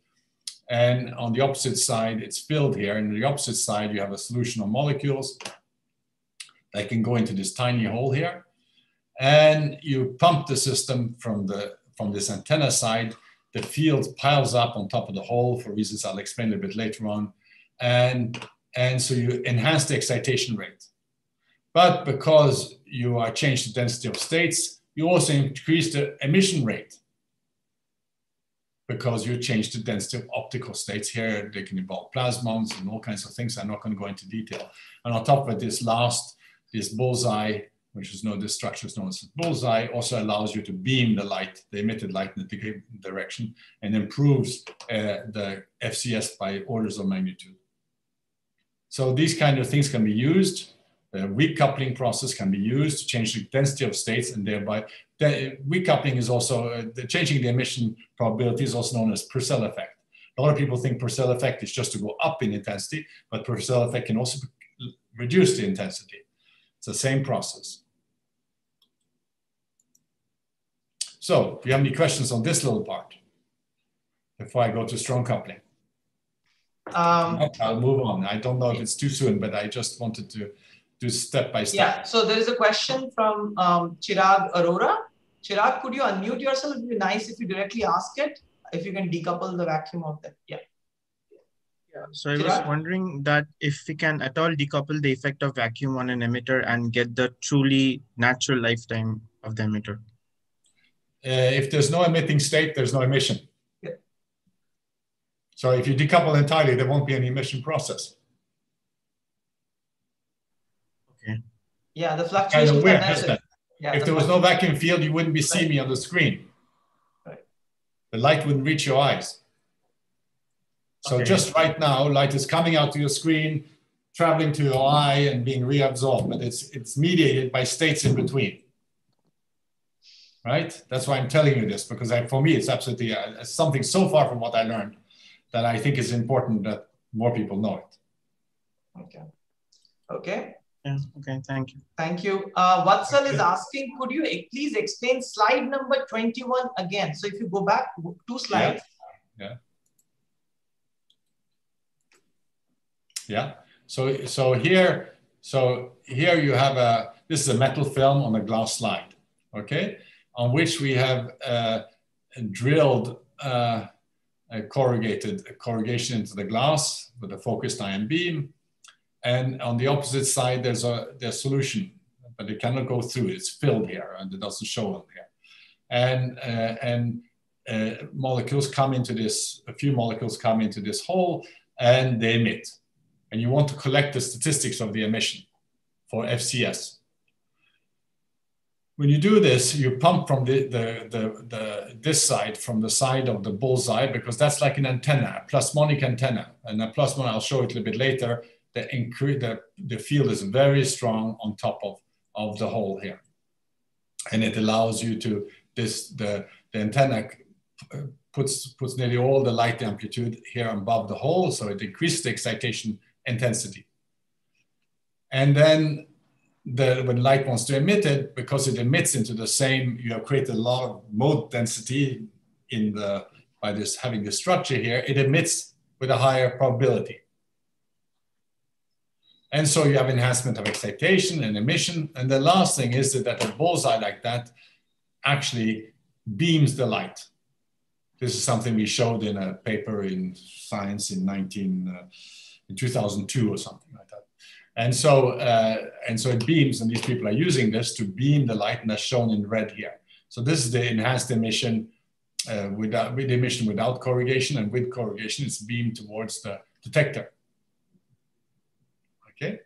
And on the opposite side, it's filled here. And on the opposite side, you have a solution of molecules that can go into this tiny hole here. And you pump the system from, the, from this antenna side. The field piles up on top of the hole for reasons I'll explain a bit later on. And, and so you enhance the excitation rate. But because you are changed the density of states, you also increase the emission rate because you change the density of optical states here. They can involve plasmons and all kinds of things. I'm not going to go into detail. And on top of this last this bullseye, which is known, this structure is known as bullseye, also allows you to beam the light, the emitted light in the direction, and improves uh, the FCS by orders of magnitude. So these kind of things can be used. The weak coupling process can be used to change the density of states and thereby the weak coupling is also uh, the changing the emission probability is also known as Purcell effect. A lot of people think Purcell effect is just to go up in intensity, but Purcell effect can also reduce the intensity. It's the same process. So, do you have any questions on this little part before I go to strong coupling? Um, I'll move on. I don't know if it's too soon, but I just wanted to do step by step. Yeah, so there is a question from um, Chirag Arora. Chirag, could you unmute yourself? It would be nice if you directly ask it, if you can decouple the vacuum of that. Yeah. So I was wondering that if we can at all decouple the effect of vacuum on an emitter and get the truly natural lifetime of the emitter. Uh, if there's no emitting state, there's no emission. Yeah. So if you decouple entirely, there won't be any emission process. Okay. Yeah, the Kind fluctuations of are weird, isn't it? Yeah, If the there was no vacuum field, you wouldn't be seeing me on the screen. Right. The light wouldn't reach your eyes. So Okay. just right now, light is coming out to your screen, traveling to your eye and being reabsorbed, but it's it's mediated by states in between. Right? That's why I'm telling you this because I, for me, it's absolutely uh, something so far from what I learned that I think is important that more people know it. Okay. Okay. Yeah. Okay. Thank you. Thank you. Uh, Vatsal is asking, could you e- please explain slide number 21 again? So if you go back two slides. Yeah. yeah. Yeah. So so here so here you have a this is a metal film on a glass slide, okay, on which we have uh, drilled uh, a corrugated corrugation into the glass with a focused ion beam, and on the opposite side there's a there's solution, but it cannot go through. It's filled here, and it doesn't show on here, and uh, and uh, molecules come into this. A few molecules come into this hole, and they emit and you want to collect the statistics of the emission for FCS. When you do this, you pump from the, the, the, the, this side, from the side of the bullseye, because that's like an antenna, a plasmonic antenna. And a plasmon, I'll show it a little bit later, the, incre- the, the field is very strong on top of, of the hole here. And it allows you to, this, the, the antenna puts, puts nearly all the light amplitude here above the hole, so it increases the excitation intensity. And then the, when light wants to emit it, because it emits into the same, you have created a lot of mode density in the, by this having this structure here, it emits with a higher probability. And so you have enhancement of excitation and emission. And the last thing is that, that a bullseye like that actually beams the light. This is something we showed in a paper in Science in 19, uh, in 2002 or something like. And so, uh, and so it beams, and these people are using this to beam the light, and that's shown in red here. So this is the enhanced emission uh, without with emission without corrugation, and with corrugation, it's beamed towards the detector. Okay.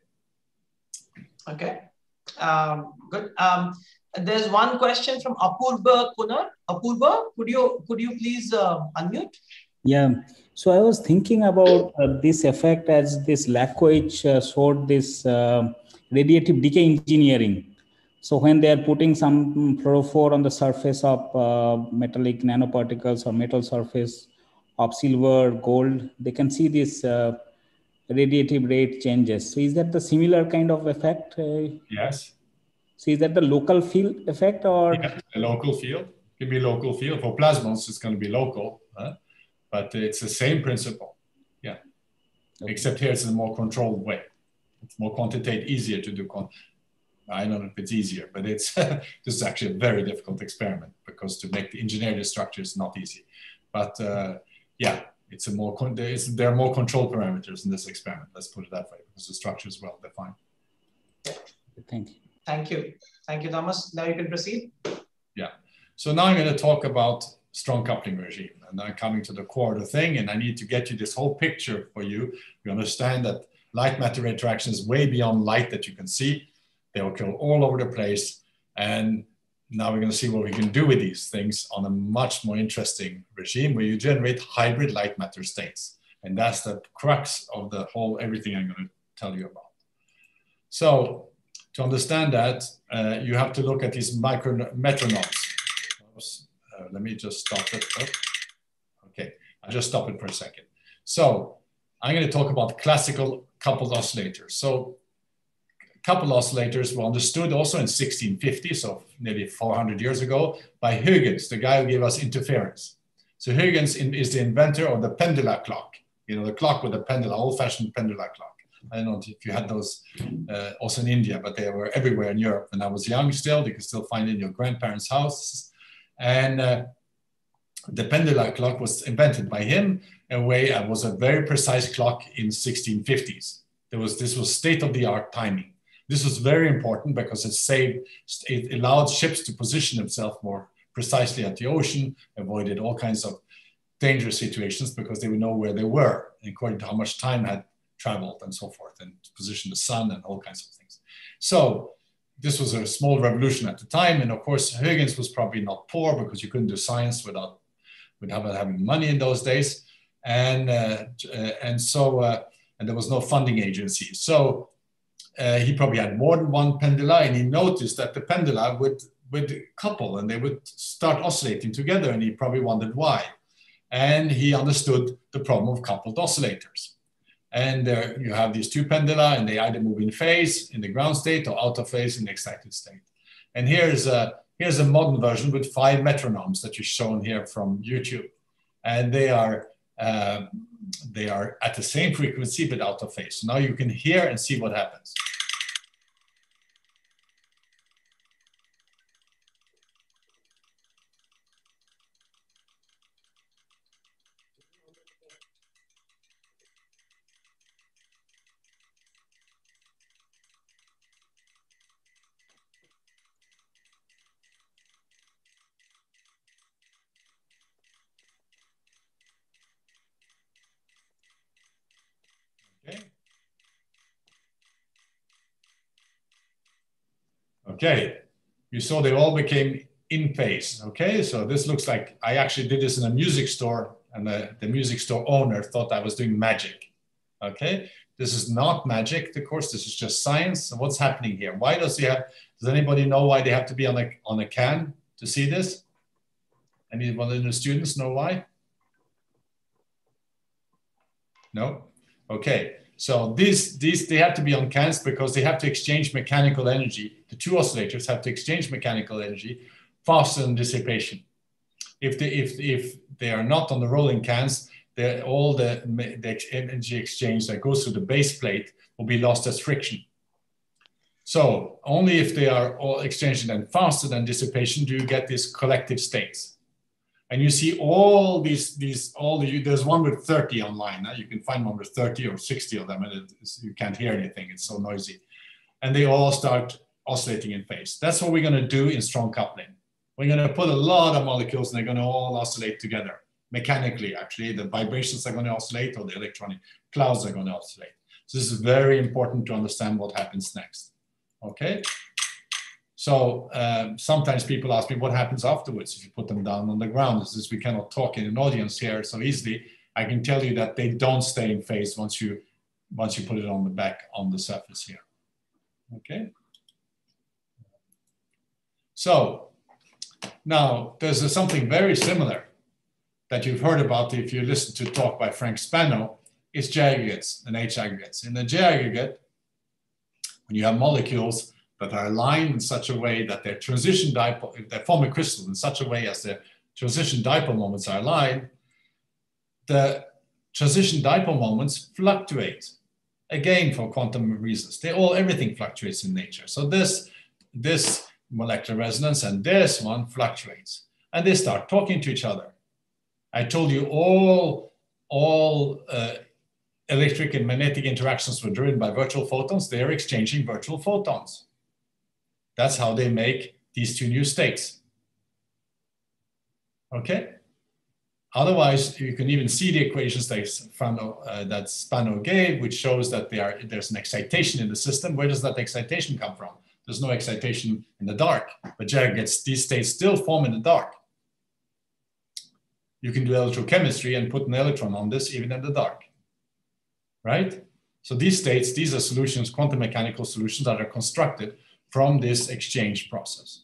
Okay. Um, good. Um, there's one question from Apurva Konar. Apurva, could you could you please uh, unmute? Yeah. So I was thinking about uh, this effect as this Lakowicz uh, showed this uh, radiative decay engineering. So when they are putting some fluorophore on the surface of uh, metallic nanoparticles or metal surface of silver, gold, they can see this uh, radiative rate changes. So is that the similar kind of effect? Uh, Yes. so is that the local field effect or? Yeah, a local field. It can be local field. For plasmons, it's going to be local, huh? But it's the same principle. Yeah. Okay. Except here it's a more controlled way. It's more quantitative, easier to do. Con- I don't know if it's easier, but it's this is actually a very difficult experiment because to make the engineer the structure is not easy. But uh, yeah, it's a more con- there, is, there are more control parameters in this experiment. Let's put it that way because the structure is well defined. Thank you. Thank you. Thank you, Thomas. Now you can proceed. Yeah. So now I'm going to talk about strong coupling regime. And I'm coming to the core of the thing, and I need to get you this whole picture for you. You understand that light matter interaction is way beyond light that you can see. They occur all over the place. And now we're going to see what we can do with these things on a much more interesting regime where you generate hybrid light matter states. And that's the crux of the whole everything I'm going to tell you about. So to understand that, uh, you have to look at these micro metronomes. Uh, let me just stop it. Oh, Okay, I'll just stop it for a second. So I'm going to talk about classical coupled oscillators. So coupled oscillators were understood also in 1650, so nearly 400 years ago, by Huygens, the guy who gave us interference. So Huygens in, is the inventor of the pendula clock, you know, the clock with a pendula, old-fashioned pendula clock. I don't know if you had those uh, also in India, but they were everywhere in Europe. When I was young still, you could still find it in your grandparents' house. And uh, the pendula clock was invented by him a way it was a very precise clock in 1650s. There was, this was state-of-the-art timing. This was very important because it saved, it allowed ships to position themselves more, precisely at the ocean, avoided all kinds of dangerous situations because they would know where they were according to how much time had traveled and so forth and position the sun and all kinds of things. So this was a small revolution at the time. And of course, Huygens was probably not poor because you couldn't do science without, without having money in those days. And, uh, uh, and so, uh, and there was no funding agency. So uh, he probably had more than one pendula and he noticed that the pendula would, would couple and they would start oscillating together and he probably wondered why. And he understood the problem of coupled oscillators. And there you have these two pendula and they either move in phase in the ground state or out of phase in the excited state. And here's a, here's a modern version with five metronomes that you're shown here from YouTube. And they are, uh, they are at the same frequency but out of phase. So now you can hear and see what happens. Okay, you saw they all became in phase. Okay, so this looks like I actually did this in a music store, and the, the music store owner thought I was doing magic. Okay, this is not magic, of course, this is just science. So what's happening here? Why does he have, does anybody know why they have to be on a, on a can to see this? Anyone of the students know why? No? Okay, so these, these, they have to be on cans because they have to exchange mechanical energy. The two oscillators have to exchange mechanical energy faster than dissipation. If they, if, if they are not on the rolling cans, all the, the energy exchange that goes through the base plate will be lost as friction. So only if they are all exchanging then faster than dissipation do you get these collective states and you see all these these all the there's one with 30 online Now you can find one with 30 or 60 of them and you can't hear anything. It's so noisy. And they all start oscillating in phase. That's what we're going to do in strong coupling. We're going to put a lot of molecules and they're going to all oscillate together. Mechanically actually the vibrations are going to oscillate or the electronic clouds are going to oscillate. So this is very important to understand what happens next. Okay so um, sometimes people ask me what happens afterwards if you put them down on the ground. Since we cannot talk in an audience here so easily, I can tell you that they don't stay in phase once you once you put it on the back on the surface here. Okay. So now there's something very similar that you've heard about if you listen to talk by Frank Spano. It's J aggregates and H aggregates. In the J aggregate, when you have molecules that are aligned in such a way that their transition dipole, they form a crystal in such a way as their transition dipole moments are aligned, the transition dipole moments fluctuate. Again, for quantum reasons, they all everything fluctuates in nature. So this this molecular resonance and this one fluctuates, and they start talking to each other. I told you all all uh, electric and magnetic interactions were driven by virtual photons. They are exchanging virtual photons. That's how they make these two new states. Okay? Otherwise, you can even see the equations that Spano, uh, that Spano gave, which shows that are, there's an excitation in the system. Where does that excitation come from? There's no excitation in the dark, but J aggregates these states still form in the dark. You can do electrochemistry and put an electron on this even in the dark, right? So these states, these are solutions, quantum mechanical solutions that are constructed from this exchange process.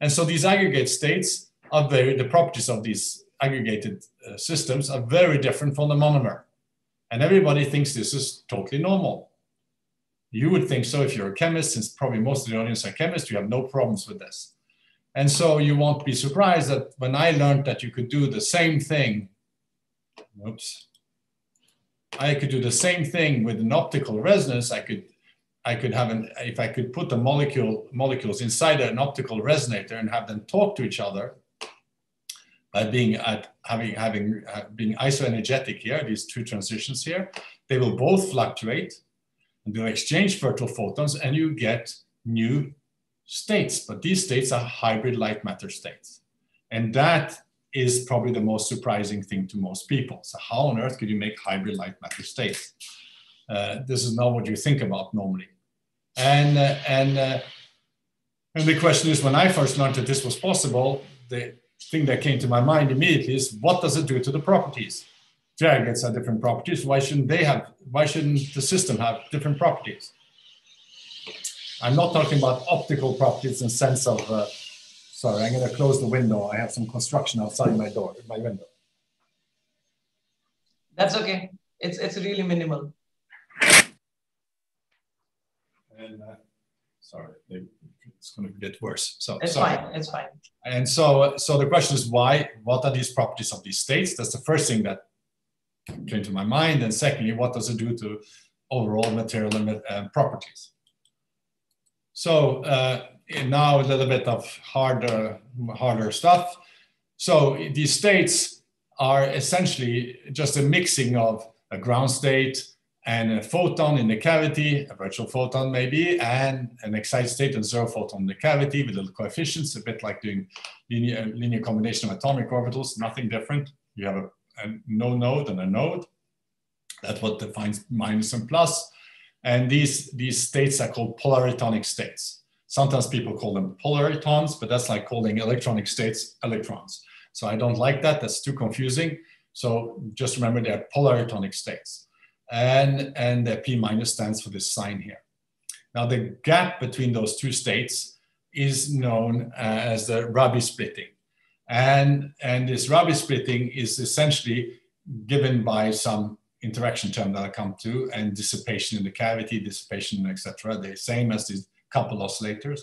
And so these aggregate states are very, the properties of these aggregated uh, systems are very different from the monomer. And everybody thinks this is totally normal. You would think so if you're a chemist, since probably most of the audience are chemists, you have no problems with this. And so you won't be surprised that when I learned that you could do the same thing, oops, I could do the same thing with an optical resonance. I could I could have an, if I could put the molecule molecules inside an optical resonator and have them talk to each other by being at having having uh, being isoenergetic here, these two transitions here, they will both fluctuate and they'll exchange virtual photons and you get new states. But these states are hybrid light matter states. And that is probably the most surprising thing to most people. So how on earth could you make hybrid light matter states? Uh, this is not what you think about normally. And, uh, and, uh, and the question is, when I first learned that this was possible, the thing that came to my mind immediately is, what does it do to the properties? Jaggeds have different properties. Why shouldn't they have, why shouldn't the system have different properties? I'm not talking about optical properties in sense of, uh, sorry, I'm gonna close the window. I have some construction outside my door, my window. That's okay. It's, it's really minimal. And uh, sorry, it's going to get worse. So it's sorry. fine. It's fine. And so, so the question is why? What are these properties of these states? That's the first thing that came to my mind. And secondly, what does it do to overall material and uh, properties? So uh, now a little bit of harder, harder stuff. So these states are essentially just a mixing of a ground state, and a photon in the cavity, a virtual photon maybe, and an excited state and zero photon in the cavity with little coefficients, a bit like doing linear, linear combination of atomic orbitals, nothing different. You have a, a no node and a node. That's what defines minus and plus. And these, these states are called polaritonic states. Sometimes people call them polaritons, but that's like calling electronic states electrons. So I don't like that, that's too confusing. So just remember they're polaritonic states and, and the P minus stands for this sign here. Now the gap between those two states is known as the Rabi splitting. And, and this Rabi splitting is essentially given by some interaction term that I come to and dissipation in the cavity, dissipation, etc. The same as these couple oscillators.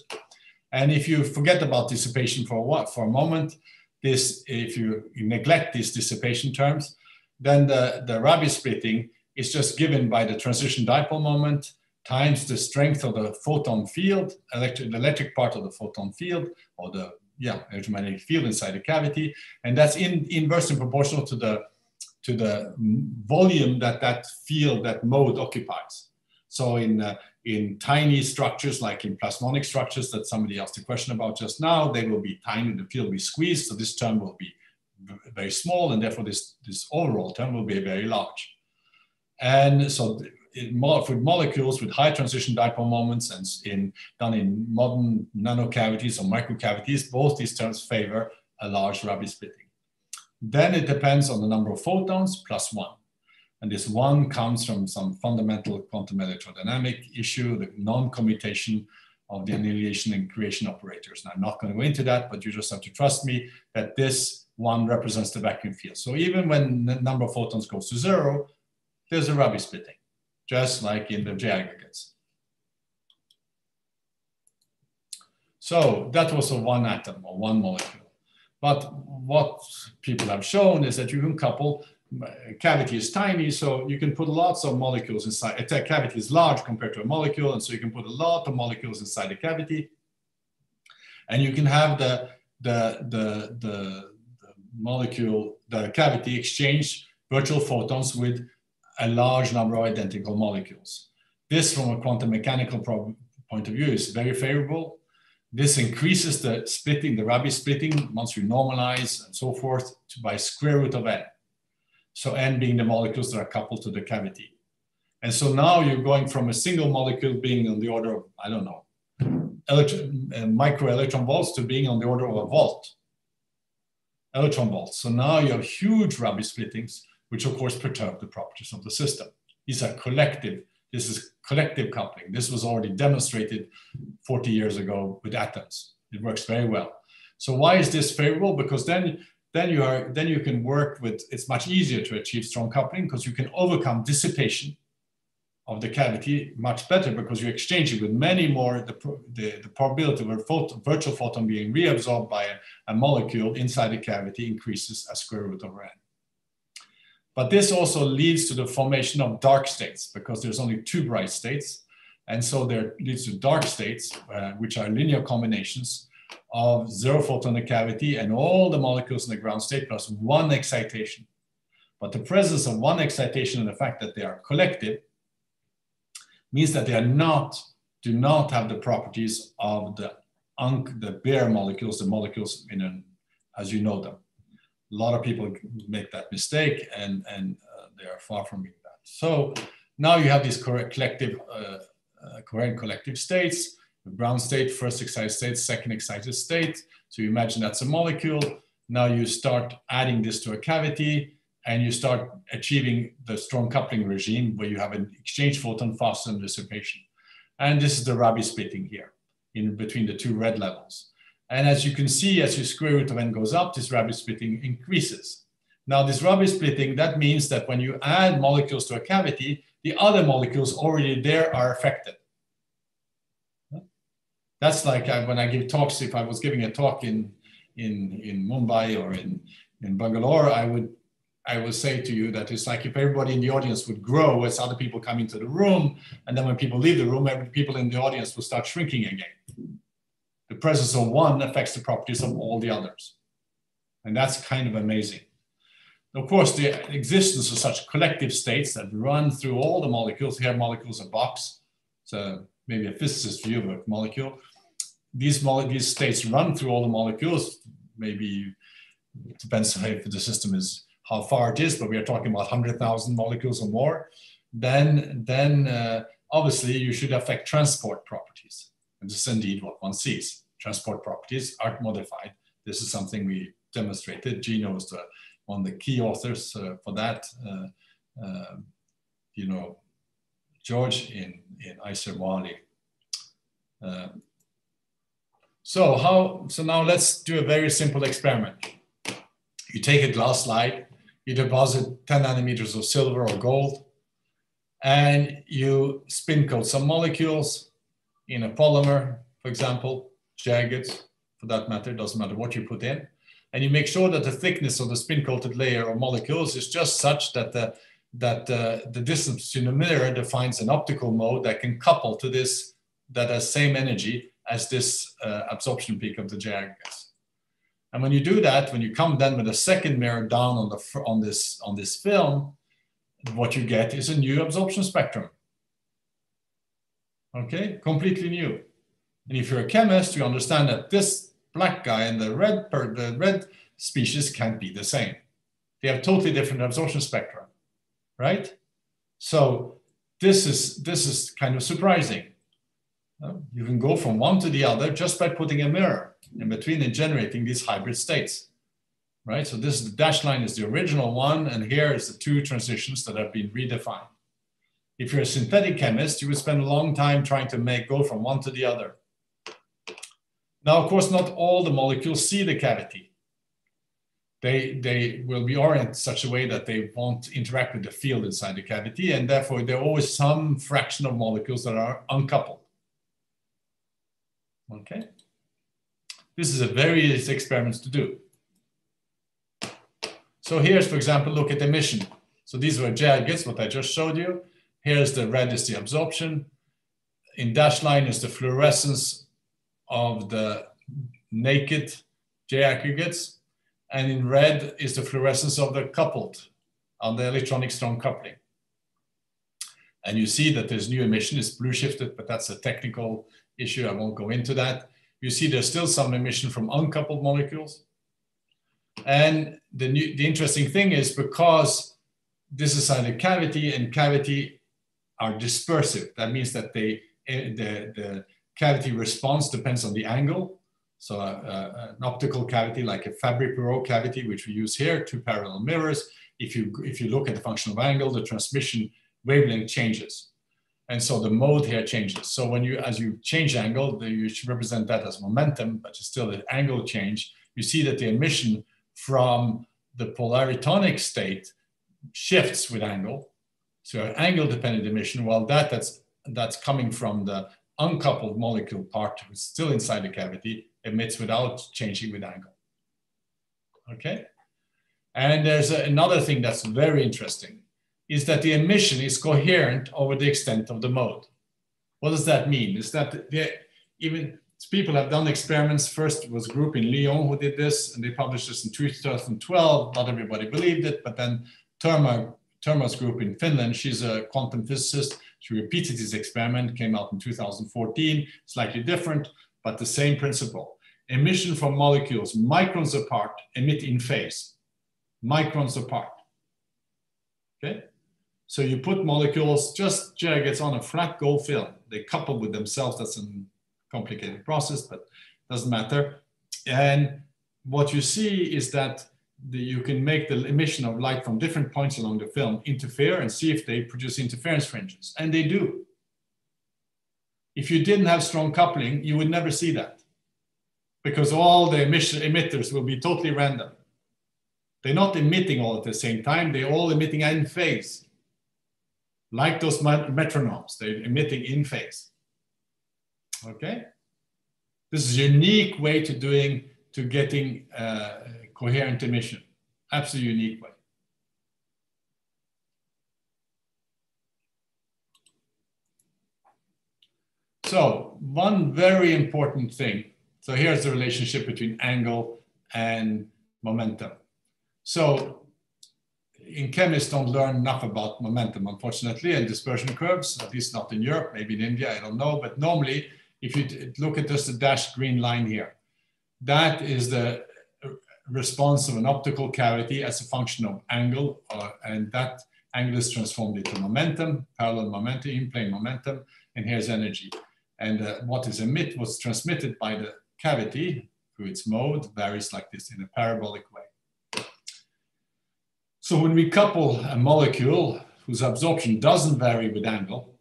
And if you forget about dissipation for what for a moment, this if you, you neglect these dissipation terms, then the, the Rabi splitting is just given by the transition dipole moment times the strength of the photon field, electric, the electric part of the photon field, or the yeah, electromagnetic field inside the cavity. And that's in, inversely proportional to the, to the volume that that field, that mode occupies. So in, uh, in tiny structures, like in plasmonic structures that somebody asked a question about just now, they will be tiny, the field will be squeezed, so this term will be very small, and therefore this, this overall term will be very large. And so for molecules with high transition dipole moments and in, done in modern nanocavities or microcavities, both these terms favor a large Rabi splitting. Then it depends on the number of photons plus one. And this one comes from some fundamental quantum electrodynamic issue, the non-commutation of the annihilation and creation operators. And I'm not going to go into that, but you just have to trust me that this one represents the vacuum field. So even when the number of photons goes to zero, there's a Rabi splitting, just like in the J aggregates. So that was a one atom or one molecule. But what people have shown is that you can couple, uh, cavity is tiny, so you can put lots of molecules inside. A cavity is large compared to a molecule, and so you can put a lot of molecules inside the cavity. And you can have the, the, the, the, the molecule, the cavity exchange virtual photons with a large number of identical molecules. This, from a quantum mechanical point of view, is very favorable. This increases the splitting, the Rabi splitting, once you normalize and so forth, by square root of n. So n being the molecules that are coupled to the cavity. And so now you're going from a single molecule being on the order of, I don't know, electron, uh, micro electron volts to being on the order of a volt, electron volts. So now you have huge Rabi splittings which of course perturb the properties of the system. These are collective, this is collective coupling. This was already demonstrated 40 years ago with atoms. It works very well. So why is this favorable? Because then, then, you, are, then you can work with, it's much easier to achieve strong coupling because you can overcome dissipation of the cavity much better because you exchange it with many more, the, the, the probability of a virtual photon being reabsorbed by a, a molecule inside the cavity increases as square root over n. But this also leads to the formation of dark states because there's only two bright states. And so there leads to dark states, uh, which are linear combinations of zero photon in the cavity and all the molecules in the ground state plus one excitation. But the presence of one excitation and the fact that they are collective means that they are not, do not have the properties of the, the bare molecules, the molecules in an as you know them. A lot of people make that mistake and, and uh, they are far from being that. So now you have these correct collective, uh, uh, coherent collective states, the brown state, first excited state, second excited state. So you imagine that's a molecule. Now you start adding this to a cavity and you start achieving the strong coupling regime where you have an exchange photon than dissipation. And this is the Rabi splitting here in between the two red levels. And as you can see, as your square root of n goes up, this Rabi splitting increases. Now this Rabi splitting, that means that when you add molecules to a cavity, the other molecules already there are affected. That's like I, when I give talks, if I was giving a talk in, in, in Mumbai or in, in Bangalore, I would I would say to you that it's like if everybody in the audience would grow as other people come into the room, and then when people leave the room, every people in the audience will start shrinking again. The presence of one affects the properties of all the others. And that's kind of amazing. Of course, the existence of such collective states that run through all the molecules, here molecules are box, so maybe a physicist view of a molecule. These, mole these states run through all the molecules, maybe it depends if the system is how far it is, but we are talking about 100,000 molecules or more, then, then uh, obviously you should affect transport properties. And this is indeed what one sees. Transport properties are modified. This is something we demonstrated. Jino was the, one of the key authors uh, for that. Uh, um, you know, George in, in IISER Mohali. Um, so how, so now let's do a very simple experiment. You take a glass slide, you deposit 10 nanometers of silver or gold, and you spin coat some molecules in a polymer, for example, jagged, for that matter, doesn't matter what you put in. And you make sure that the thickness of the spin coated layer of molecules is just such that the, that uh, the distance to the mirror defines an optical mode that can couple to this, that has same energy as this uh, absorption peak of the JAG gas. And when you do that, when you come then with a second mirror down on, the, on, this, on this film, what you get is a new absorption spectrum. Okay, completely new. And if you're a chemist, you understand that this black guy and the red, the red species can't be the same. They have totally different absorption spectra, right? So this is, this is kind of surprising. You can go from one to the other just by putting a mirror in between and generating these hybrid states, right? So this is the dashed line is the original one, and here is the two transitions that have been redefined. If you're a synthetic chemist, you would spend a long time trying to make go from one to the other. Now, of course, not all the molecules see the cavity. They, they will be oriented such a way that they won't interact with the field inside the cavity, and therefore there are always some fraction of molecules that are uncoupled. Okay. This is a very easy experiment to do. So here's, for example, look at emission. So these were jaggeds, what I just showed you. Here's the red is the absorption. In dashed line is the fluorescence of the naked J aggregates. And in red is the fluorescence of the coupled, on the electronic strong coupling. And you see that there's new emission, it's blue shifted, but that's a technical issue. I won't go into that you see there's still some emission from uncoupled molecules. And the, new, the interesting thing is because this is a cavity and cavity are dispersive. That means that they, eh, the, the cavity response depends on the angle. So uh, uh, an optical cavity like a Fabry-Perot cavity, which we use here, two parallel mirrors. If you, if you look at the function of angle, the transmission wavelength changes. And so the mode here changes. So when you, as you change angle, you should represent that as momentum, but it's still an angle change. You see that the emission from the polaritonic state shifts with angle. So angle dependent emission, while that that's, that's coming from the uncoupled molecule part, is still inside the cavity, emits without changing with angle. Okay? And there's a, another thing that's very interesting is that the emission is coherent over the extent of the mode. What does that mean? Is that the, even people have done experiments. First was a group in Lyon who did this, and they published this in 2012. Not everybody believed it, but then Törmä, Törmä's group in Finland, she's a quantum physicist. She repeated this experiment, came out in 2014, slightly different, but the same principle. emission from molecules microns apart emit in phase, microns apart. Okay? So you put molecules, just jaggeds on a flat gold film. They couple with themselves. That's a complicated process, but doesn't matter. And what you see is that the, you can make the emission of light from different points along the film interfere and see if they produce interference fringes. And they do. If you didn't have strong coupling, you would never see that because all the emission emitters will be totally random. They're not emitting all at the same time, they're all emitting in phase. Like those metronomes, they're emitting in phase. Okay? This is a unique way to doing, to getting uh, coherent emission. Absolutely unique way. So one very important thing. So here's the relationship between angle and momentum. So in chemists don't learn enough about momentum, unfortunately, and dispersion curves, at least not in Europe, maybe in India, I don't know. But normally, if you look at just the dashed green line here, that is the response of an optical cavity as a function of angle, uh, and that angle is transformed into momentum, parallel momentum, in-plane momentum, and here's energy. And uh, what is emit was transmitted by the cavity through its mode varies like this in a parabolic way. So when we couple a molecule whose absorption doesn't vary with angle,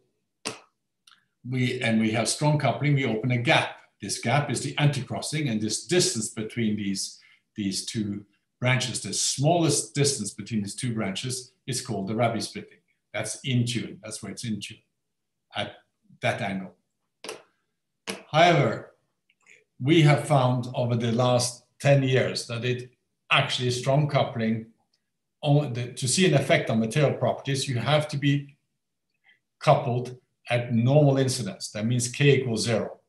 we, and we have strong coupling, we open a gap. This gap is the anticrossing and this distance between these, these two branches, the smallest distance between these two branches is called the Rabi splitting. That's in tune, that's where it's in tune at that angle. However, we have found over the last 10 years that it actually strong coupling to see an effect on material properties, you have to be coupled at normal incidence. That means K equals zero.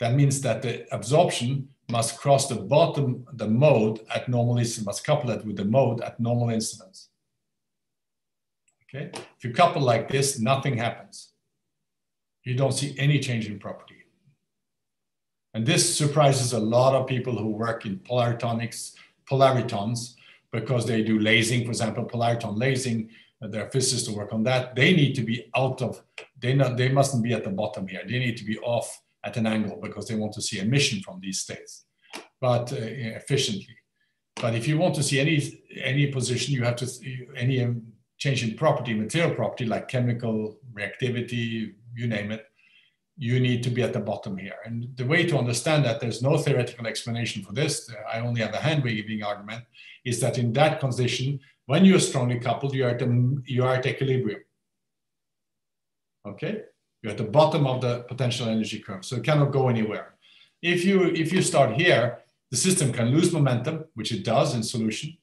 That means that the absorption must cross the bottom, the mode at normal incidence, must couple it with the mode at normal incidence. Okay, if you couple like this, nothing happens. You don't see any change in property. And this surprises a lot of people who work in polaritonics, polaritons, because they do lasing, for example, polariton lasing, uh, there are physicists who work on that. They need to be out of, they, not, they mustn't be at the bottom here. They need to be off at an angle because they want to see emission from these states, but uh, efficiently. But if you want to see any, any position, you have to, any um, change in property, material property, like chemical reactivity, you name it, you need to be at the bottom here. And the way to understand that, there's no theoretical explanation for this. I only have a hand waving argument, is that in that condition, when you're strongly coupled, you are at, you are at equilibrium. Okay? You're at the bottom of the potential energy curve, so it cannot go anywhere. If you, if you start here, the system can lose momentum, which it does in solution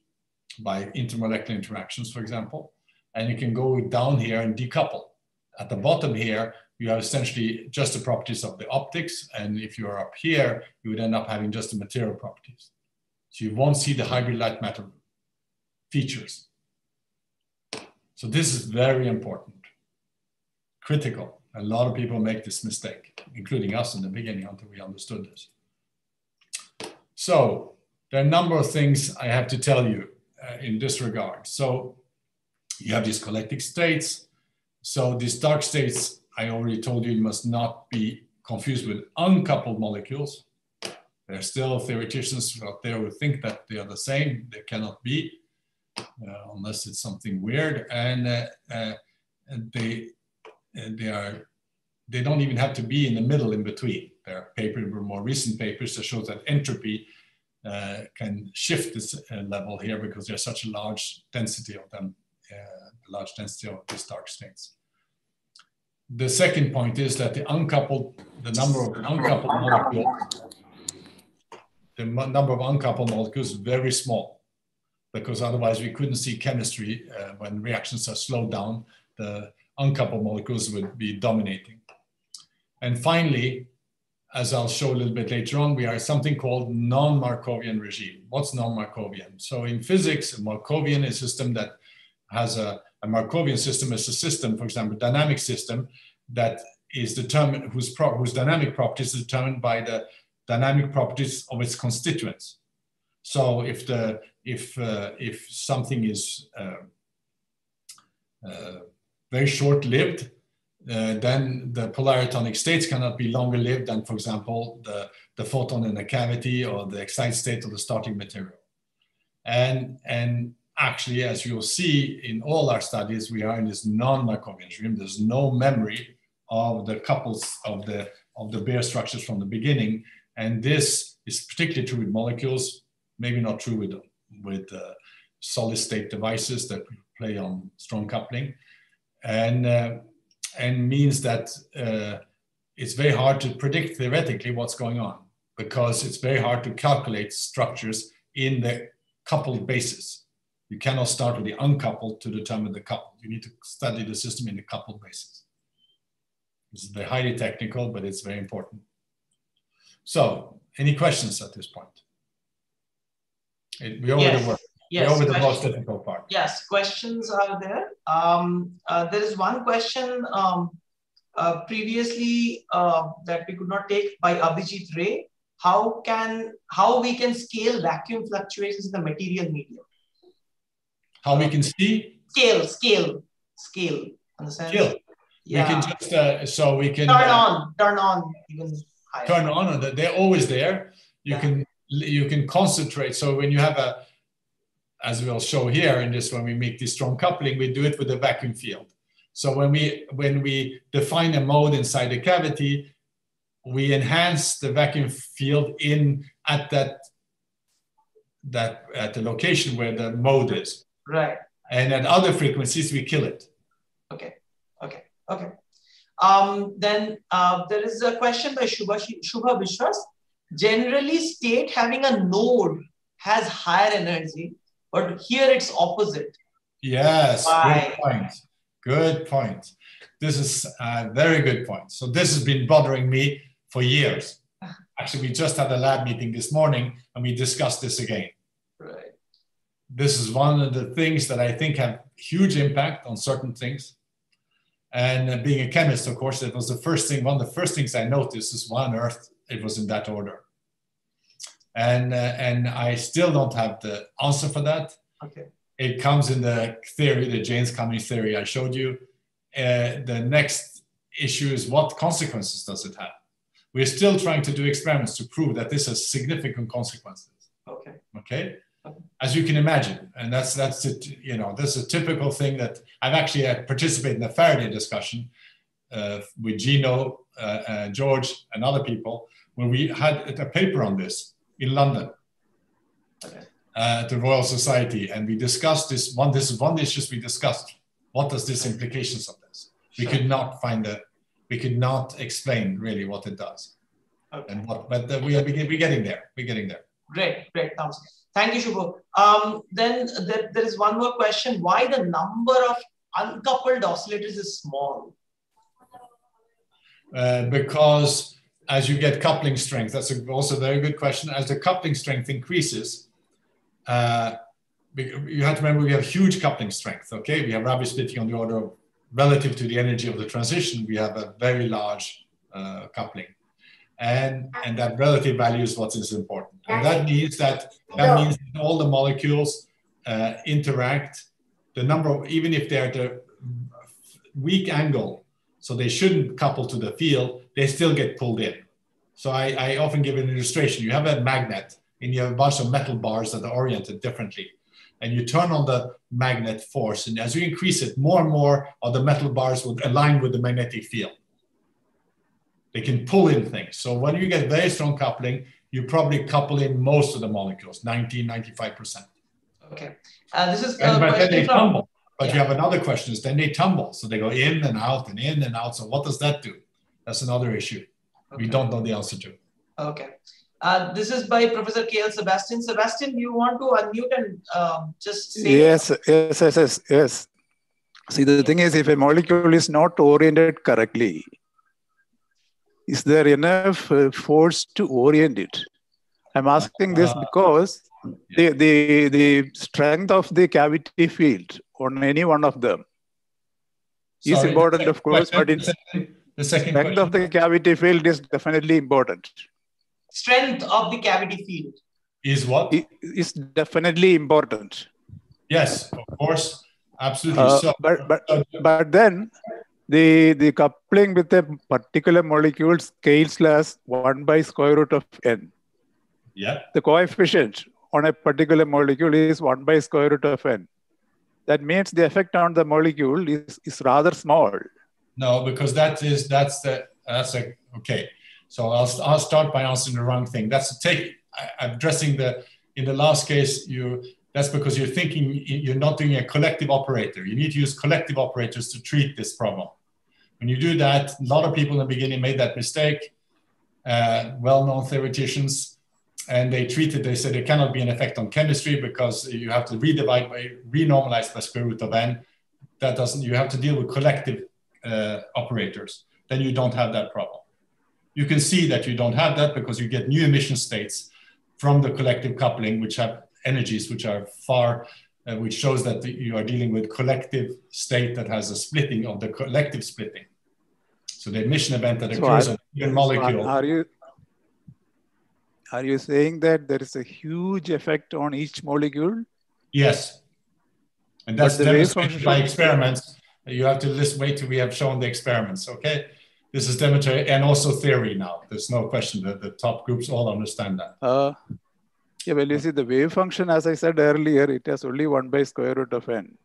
by intermolecular interactions, for example, and you can go down here and decouple. At the bottom here, you have essentially just the properties of the optics. And if you're up here, you would end up having just the material properties. So you won't see the hybrid light matter features. So this is very important, critical. A lot of people make this mistake, including us in the beginning until we understood this. So there are a number of things I have to tell you uh, in this regard. So you have these collective states. So these dark states I already told you, must not be confused with uncoupled molecules. There are still theoreticians out there who think that they are the same. They cannot be, uh, unless it's something weird. And, uh, uh, they, they are, they don't even have to be in the middle in between. There are papers, more recent papers that show that entropy uh, can shift this uh, level here because there's such a large density of them, large density of these dark states the second point is that the uncoupled, the number of uncoupled molecules, the number of uncoupled molecules is very small because otherwise we couldn't see chemistry uh, when reactions are slowed down, the uncoupled molecules would be dominating. And finally, as I'll show a little bit later on, we are something called non-Markovian regime. What's non-Markovian? So in physics, a Markovian is a system that has a a Markovian system is a system, for example, dynamic system that is determined, whose, pro, whose dynamic property is determined by the dynamic properties of its constituents. So if the if uh, if something is uh, uh, very short-lived, uh, then the polaritonic states cannot be longer lived than, for example, the, the photon in the cavity or the excited state of the starting material. And, and actually, as you'll see in all our studies, we are in this non-Markovian regime. There's no memory of the couples of the, of the bare structures from the beginning. And this is particularly true with molecules, maybe not true with, with uh, solid state devices that play on strong coupling. And, uh, and means that uh, it's very hard to predict theoretically what's going on because it's very hard to calculate structures in the coupled basis. You cannot start with the uncoupled to determine the coupled. You need to study the system in the coupled basis. This is very highly technical, but it's very important. So, any questions at this point? It, we already yes. the work. Yes, over the most difficult part. Yes, questions are there. Um, uh, there is one question um, uh, previously uh, that we could not take by Abhijit Ray. How can how we can scale vacuum fluctuations in the material medium? How we can see scale, scale, scale. Understand? Scale. Yeah. We can just uh, so we can turn uh, on, turn on even higher. turn on, they're always there. You Yeah. can you can concentrate. So when you have a, as we'll show here in this, when we make this strong coupling, we do it with a vacuum field. So when we when we define a mode inside the cavity, we enhance the vacuum field in at that that at the location where the mode is, Right. and at other frequencies we kill it. Okay. Okay. Okay. Um, then uh, there is a question by Shubha, Shubha Vishwas. Generally, state having a node has higher energy, but here it's opposite. Yes, Why? good point. Good point. This is a very good point. So this has been bothering me for years. Actually, we just had a lab meeting this morning and we discussed this again. Right. This is one of the things that I think have huge impact on certain things. And uh, being a chemist, of course, it was the first thing, one of the first things I noticed is why on earth it was in that order. And, uh, and I still don't have the answer for that Okay. it comes in the theory, the Jaynes-Cummings theory I showed you. Uh, the next issue is what consequences does it have? We're still trying to do experiments to prove that this has significant consequences. Okay. Okay, as you can imagine, and that's that's it. You know, this is a typical thing that I've actually participated in the Faraday discussion uh, with Jino, uh, uh, George, and other people when we had a paper on this in London Okay. uh, at the Royal Society, and we discussed this one. This is one issues we discussed. What does this implications of this? We could not find a, we could not explain really what it does Okay. and what. But we are we're getting there. We're getting there. Great. Great. Thanks. Thank you, Shubho. Um, then there, there is one more question. Why the number of uncoupled oscillators is small? Uh, because as you get coupling strength, that's a, also a very good question. As the coupling strength increases, uh, you have to remember we have huge coupling strength. Okay, we have Rabi splitting on the order of relative to the energy of the transition. We have a very large uh, coupling, and and that relative value is what is important. And that means that that means that all the molecules uh, interact. The number of even if they're at a weak angle so they shouldn't couple to the field, they still get pulled in. So I, I often give an illustration. You have a magnet and you have a bunch of metal bars that are oriented differently. And you turn on the magnet force, and as you increase it, more and more of the metal bars will align with the magnetic field. They can pull in things. So when you get very strong coupling, you probably couple in most of the molecules, 90, 95%. Okay. Uh, this is And, but then they tumble. But you have another question is then they tumble. So they go in and out and in and out. So what does that do? That's another issue. We don't know the answer to. Okay. Uh, this is by Professor K.L. Sebastian. Sebastian, you want to unmute and um, just say Yes, yes, yes, yes, yes. See, the thing is, if a molecule is not oriented correctly, is there enough uh, force to orient it? I'm asking this Uh, because the, the, the strength of the cavity field on any one of them is Sorry, important, of course, but question, it's the second, the second strength of the cavity field is definitely important. strength of the cavity field. Is what? It is definitely important. Yes, of course, absolutely. Uh, so, but but but then the the coupling with a particular molecule scales as one by square root of n. yeah, The coefficient on a particular molecule is one by square root of n. That means the effect on the molecule is, is rather small. No, because that is that's the that's a okay. So I'll I'll start by answering the wrong thing. That's take. Addressing the in the last case. You that's because you're thinking you're not doing a collective operator. You need to use collective operators to treat this problem. When you do that, a lot of people in the beginning made that mistake. Uh, well-known theoreticians, and they treated. They said there cannot be an effect on chemistry because you have to redivide by renormalize by square root of n. That doesn't. You have to deal with collective uh, operators. Then you don't have that problem. You can see that you don't have that because you get new emission states from the collective coupling, which have energies which are far, uh, which shows that you are dealing with collective state that has a splitting of the collective splitting. So the emission event that So occurs are- on a given molecule. Are you are you saying that there is a huge effect on each molecule? Yes. And that's But the wave demonstrated by experiments. You have to listen, wait till we have shown the experiments, okay? This is demonstrated and also theory now. There's no question that the top groups all understand that. Uh, yeah, well, you see, the wave function, as I said earlier, it has only one by square root of n.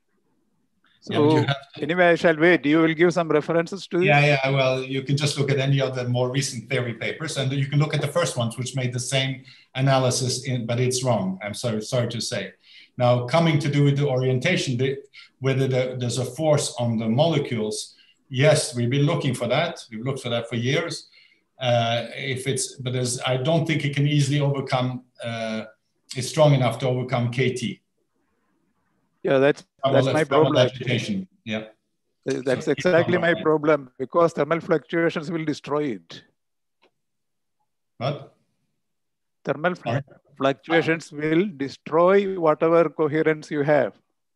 Yeah, So you have anyway, I shall wait. You will give some references to. Yeah, yeah. Well, you can just look at any of the more recent theory papers, and you can look at the first ones, which made the same analysis, in, but it's wrong. I'm sorry, sorry to say. Now, coming to do with the orientation, the, whether the, there's a force on the molecules, yes, we've been looking for that. We've looked for that for years. Uh, if it's, but there's, I don't think it can easily overcome. Uh, it's strong enough to overcome KT. Yeah, that's that's my problem. agitation. Yeah. That's So- exactly my problem because thermal fluctuations will destroy it. What? Thermal fl- Sorry? Fluctuations will destroy whatever coherence you have.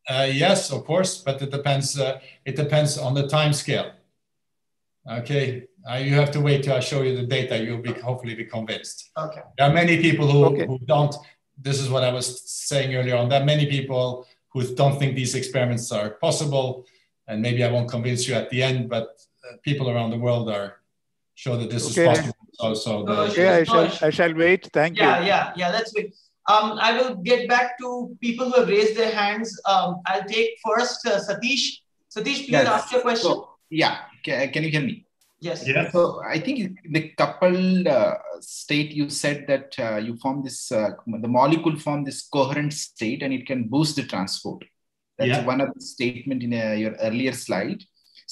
Uh, yes, of course, but it depends. Uh, it depends on the time scale. Okay, uh, you have to wait till I show you the data. You'll be hopefully be convinced. Okay. There are many people who, Okay. who don't. This is what I was saying earlier on. There are many people who don't think these experiments are possible, and maybe I won't convince you at the end. But uh, people around the world are show that this Okay. is possible. So, so the, Uh, Okay, I shall I shall wait. Thank Yeah, you. yeah, yeah. yeah. Let's wait. Um, I will get back to people who have raised their hands. Um, I'll take first uh, Satish. Satish, please Yes. ask your question. So, yeah, ca- can you hear me? yes. yeah. So I think the coupled uh, state, you said that uh, you form this, uh, the molecule form this coherent state and it can boost the transport. That's Yeah. one of the statement in uh, your earlier slide.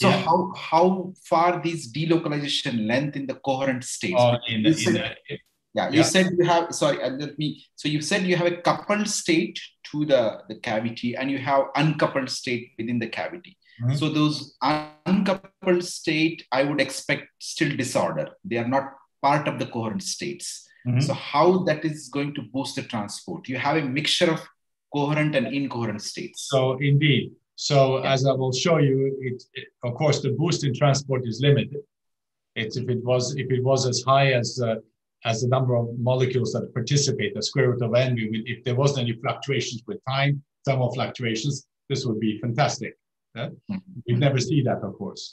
So Yeah. how how far these delocalization length in the coherent states? Uh, in, You in, said- yeah, you yeah. said you have sorry, uh, let me. So you said you have a coupled state to the the cavity and you have uncoupled state within the cavity. Mhm. So those uncoupled state, I would expect still disorder. They are not part of the coherent states. Mhm. So how that is going to boost the transport? You have a mixture of coherent and incoherent states. So indeed. So as I will show you, it, it- of course the boost in transport is limited. It's if it was if it was as high as uh, as the number of molecules that participate, the square root of n, we would, if there wasn't any fluctuations with time, thermal fluctuations, this would be fantastic. yeah? We never see that, of course.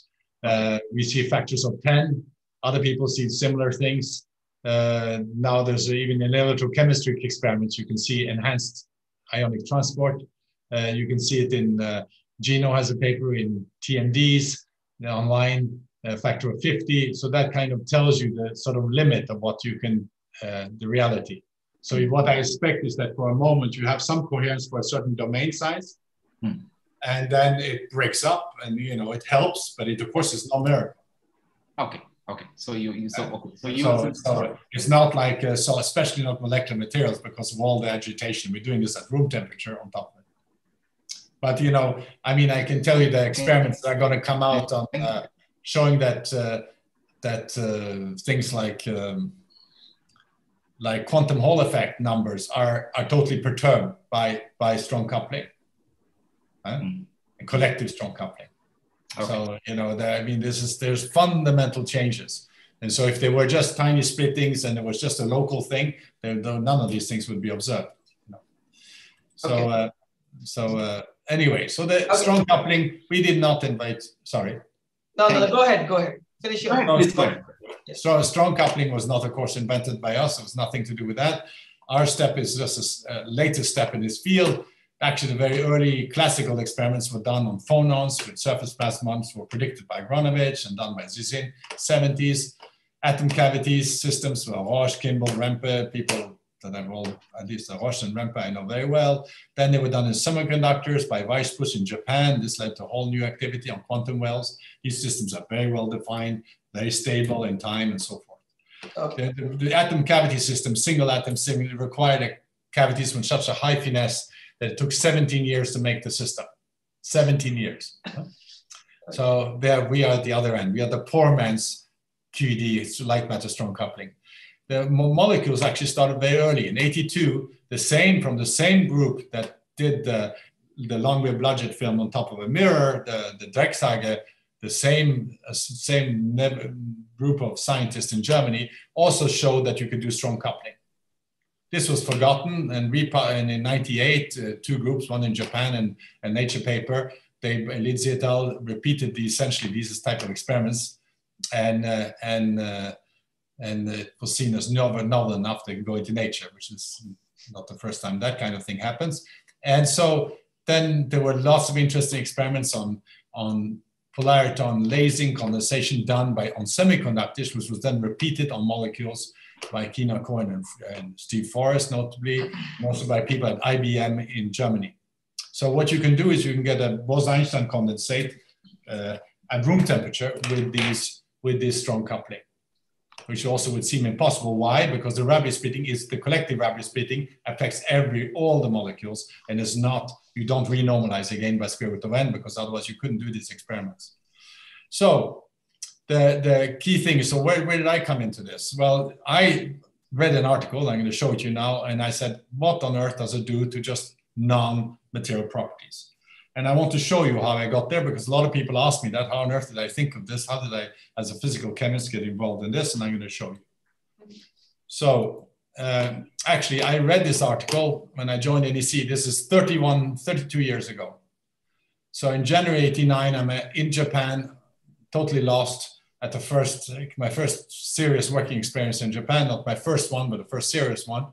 Uh, we see factors of 10. Other people see similar things. Uh, now there's even in electrochemistry experiments, you can see enhanced ionic transport. Uh, you can see it in uh, Jino has a paper in TMDs uh, online, a factor of 50. So that kind of tells you the sort of limit of what you can, uh, the reality. So what I expect is that for a moment you have some coherence for a certain domain size, Hmm. and then it breaks up, and you know it helps, but it of course is not miracle. Okay, okay. So you, you so okay. So you So, so it's not like uh, so, especially not molecular materials because of all the agitation. We're doing this at room temperature on top. But you know, I mean, I can tell you the experiments that are going to come out on uh, showing that uh, that uh, things like um, like quantum Hall effect numbers are are totally perturbed by by strong coupling, huh? Mm. collective strong coupling. Okay. So you know, I mean, this is there's fundamental changes. And so if they were just tiny splittings and it was just a local thing, then none of these things would be observed. So, okay. uh, so uh, anyway, so the okay. strong coupling, we did not invite, sorry. No, no, go ahead, go ahead. Finish your no, strong, so strong coupling was not, of course, invented by us. It was nothing to do with that. Our step is just a, a latest step in this field. Actually, the very early classical experiments were done on phonons with surface plasmons were predicted by Agranovich and done by Zhizhin, 70s. Atom cavities systems were Haroche, Kimble, Rempe, people that I've all, at least the Russian Rempe I know very well. Then they were done in semiconductors by Weisbuch in Japan. This led to a whole new activity on quantum wells. These systems are very well defined, very stable in time and so forth. Okay. The, the, the atom cavity system, single atom sim, required cavities with such a high finesse that it took 17 years to make the system. 17 years. So there we are at the other end. We are the poor man's QED, light matter strong coupling. The molecules actually started very early. In 82, the same from the same group that did the, the Langmuir-Blodgett film on top of a mirror, the, the Drexhage, the same, uh, same group of scientists in Germany also showed that you could do strong coupling. This was forgotten, and, and in 98, uh, two groups, one in Japan and a Nature paper, they, Lidzey et al. repeated the, essentially these type of experiments, and, uh, and, uh, and it was seen as novel, novel enough to go into Nature, which is not the first time that kind of thing happens. And so then there were lots of interesting experiments on, on polariton lasing condensation done by on semiconductors, which was then repeated on molecules by Kéna-Cohen and, and Steve Forrest, notably, also by people at IBM in Germany. So what you can do is you can get a Bose-Einstein condensate uh, at room temperature with these with this strong coupling, which also would seem impossible. Why? Because the Rabi splitting is the collective Rabi splitting affects every all the molecules and is not you don't renormalize again by square root of n because otherwise you couldn't do these experiments. So the, the key thing is, so where, where did I come into this? Well, I read an article, I'm going to show it to you now, and I said, what on earth does it do to just non-material properties? And I want to show you how I got there because a lot of people ask me that, how on earth did I think of this? How did I, as a physical chemist, get involved in this? And I'm going to show you. So uh, actually, I read this article when I joined NEC. This is 31, 32 years ago. So in January 89, I'm in Japan, totally lost at the first, my first serious working experience in Japan, not my first one, but the first serious one.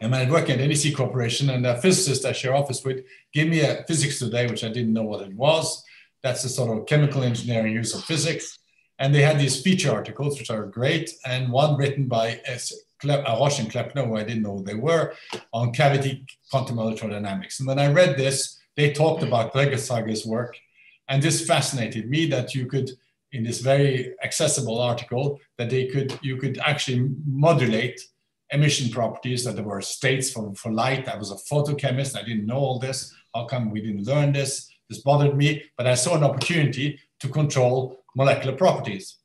And I work at NEC Corporation, and a physicist I share office with gave me a physics today, which I didn't know what it was. That's the sort of chemical engineering use of physics. And they had these feature articles, which are great, and one written by uh, Haroche and Kleppner, who I didn't know who they were, on cavity quantum electrodynamics. And when I read this, they talked about Drexhage's work, and this fascinated me that you could in this very accessible article that they could you could actually modulate emission properties that there were states for, for light. I was a photochemist. I didn't know all this. How come we didn't learn this? This bothered me, but I saw an opportunity to control molecular properties.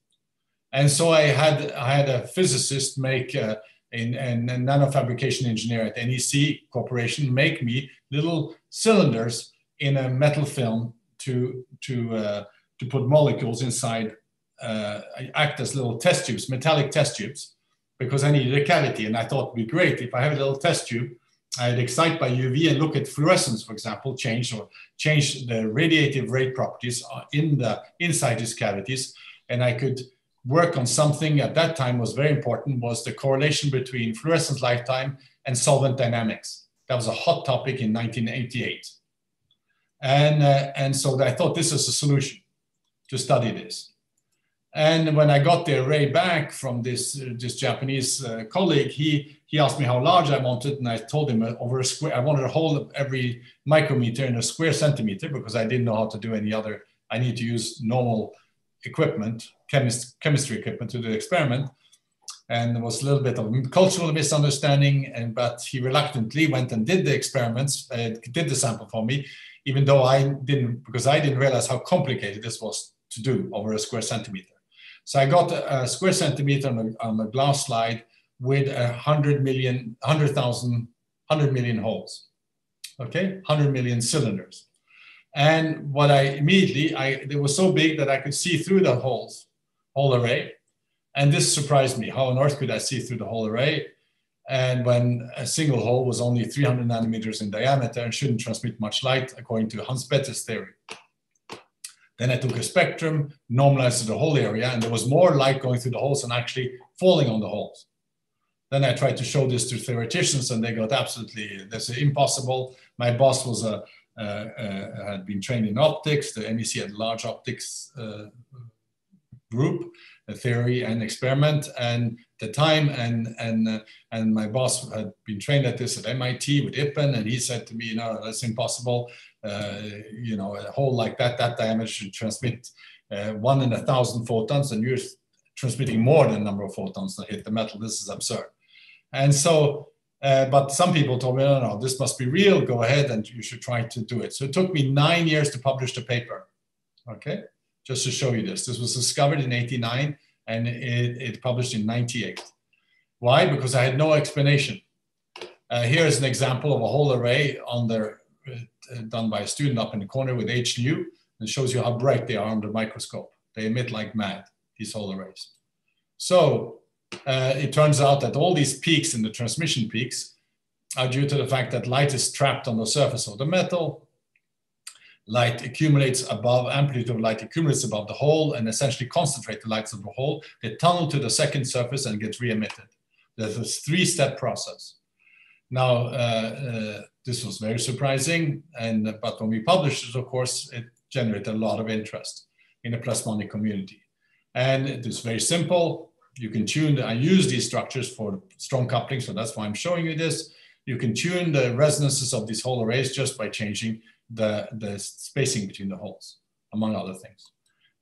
And so I had, I had a physicist make, uh, in, and a nanofabrication engineer at NEC Corporation make me little cylinders in a metal film to, to uh, to put molecules inside, uh, act as little test tubes, metallic test tubes, because I needed a cavity. And I thought it'd be great if I have a little test tube, I'd excite by UV and look at fluorescence, for example, change or change the radiative rate properties uh, in the inside these cavities. And I could work on something at that time was very important was the correlation between fluorescence lifetime and solvent dynamics. That was a hot topic in 1988. And, uh, and so I thought this is a solution to study this. And when I got the array back from this, uh, this Japanese uh, colleague, he, he asked me how large I wanted, and I told him uh, over a square, I wanted a whole every micrometer in a square centimeter because I didn't know how to do any other, I need to use normal equipment, chemist, chemistry equipment to do the experiment. And there was a little bit of cultural misunderstanding, and but he reluctantly went and did the experiments, uh, did the sample for me, even though I didn't, because I didn't realize how complicated this was to do over a square centimeter. So I got a, square centimeter on a, on glass slide with a hundred million, hundred thousand, hundred million holes. Okay, hundred million cylinders. And what I immediately, I they were so big that I could see through the holes, whole array. And this surprised me. How on earth could I see through the whole array? And when a single hole was only 300 nanometers in diameter and shouldn't transmit much light, according to Hans Bethe's theory. Then I took a spectrum, normalized to the whole area, and there was more light going through the holes than actually falling on the holes. Then I tried to show this to theoreticians, and they got absolutely this is impossible. My boss was a had been trained in optics. The NEC had large optics uh, group, theory and experiment, and the time and and uh, and my boss had been trained at this at MIT with Ippen, and he said to me, "No, that's impossible. Uh, you know, a hole like that, that diameter should transmit uh, one in a thousand photons, and you're transmitting more than number of photons that hit the metal. This is absurd." And so. Uh, but some people told me, no, no, this must be real. Go ahead and you should try to do it. So it took me nine years to publish the paper. Okay, just to show you this. This was discovered in 89 and it, it published in 98. Why? Because I had no explanation. Uh, here's an example of a whole array on the, done by a student up in the corner with HNU and shows you how bright they are under the microscope. They emit like mad, these whole arrays. So uh, it turns out that all these peaks in the transmission peaks are due to the fact that light is trapped on the surface of the metal light accumulates above, amplitude of light accumulates above the hole and essentially concentrate the lights of the hole. They tunnel to the second surface and get re-emitted. There's a three-step process. Now, uh, uh, this was very surprising, and but when we published it, of course, it generated a lot of interest in the plasmonic community. And it is very simple. You can tune, the, I use these structures for strong coupling, so that's why I'm showing you this. You can tune the resonances of these whole arrays just by changing the, the spacing between the holes, among other things.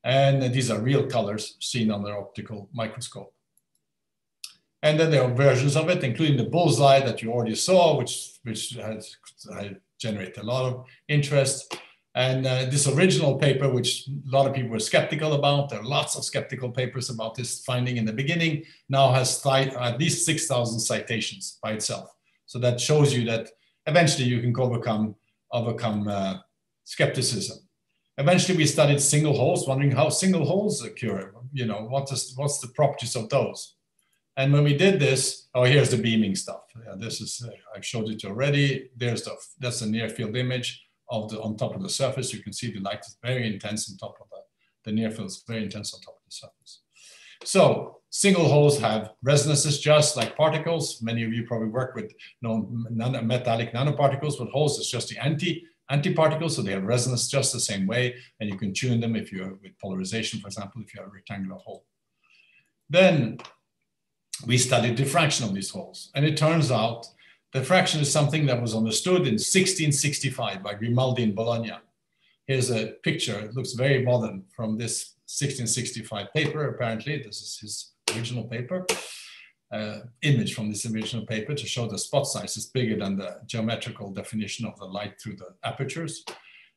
And these are real colors seen on the optical microscope. And then there are versions of it, including the bullseye that you already saw, which, which has, generated a lot of interest. And uh, this original paper, which a lot of people were skeptical about, there are lots of skeptical papers about this finding in the beginning, now has at least 6,000 citations by itself. So that shows you that eventually you can overcome overcome uh, skepticism. Eventually, we studied single holes, wondering how single holes occur. You know, what is what's the properties of those? And when we did this, oh, here's the beaming stuff. Yeah, this is uh, I've showed it already. There's the that's the near field image of the on top of the surface. You can see the light is very intense on top of the the near field is very intense on top of the surface. So single holes have resonances just like particles. Many of you probably work with non, metallic nanoparticles, but holes is just the anti antiparticles, so they have resonance just the same way, and you can tune them if you're with polarization, for example, if you have a rectangular hole. Then we studied diffraction of these holes, and it turns out diffraction is something that was understood in 1665 by Grimaldi in Bologna. Here's a picture, it looks very modern from this 1665 paper, apparently. This is his original paper. Uh, image from this original paper to show the spot size is bigger than the geometrical definition of the light through the apertures.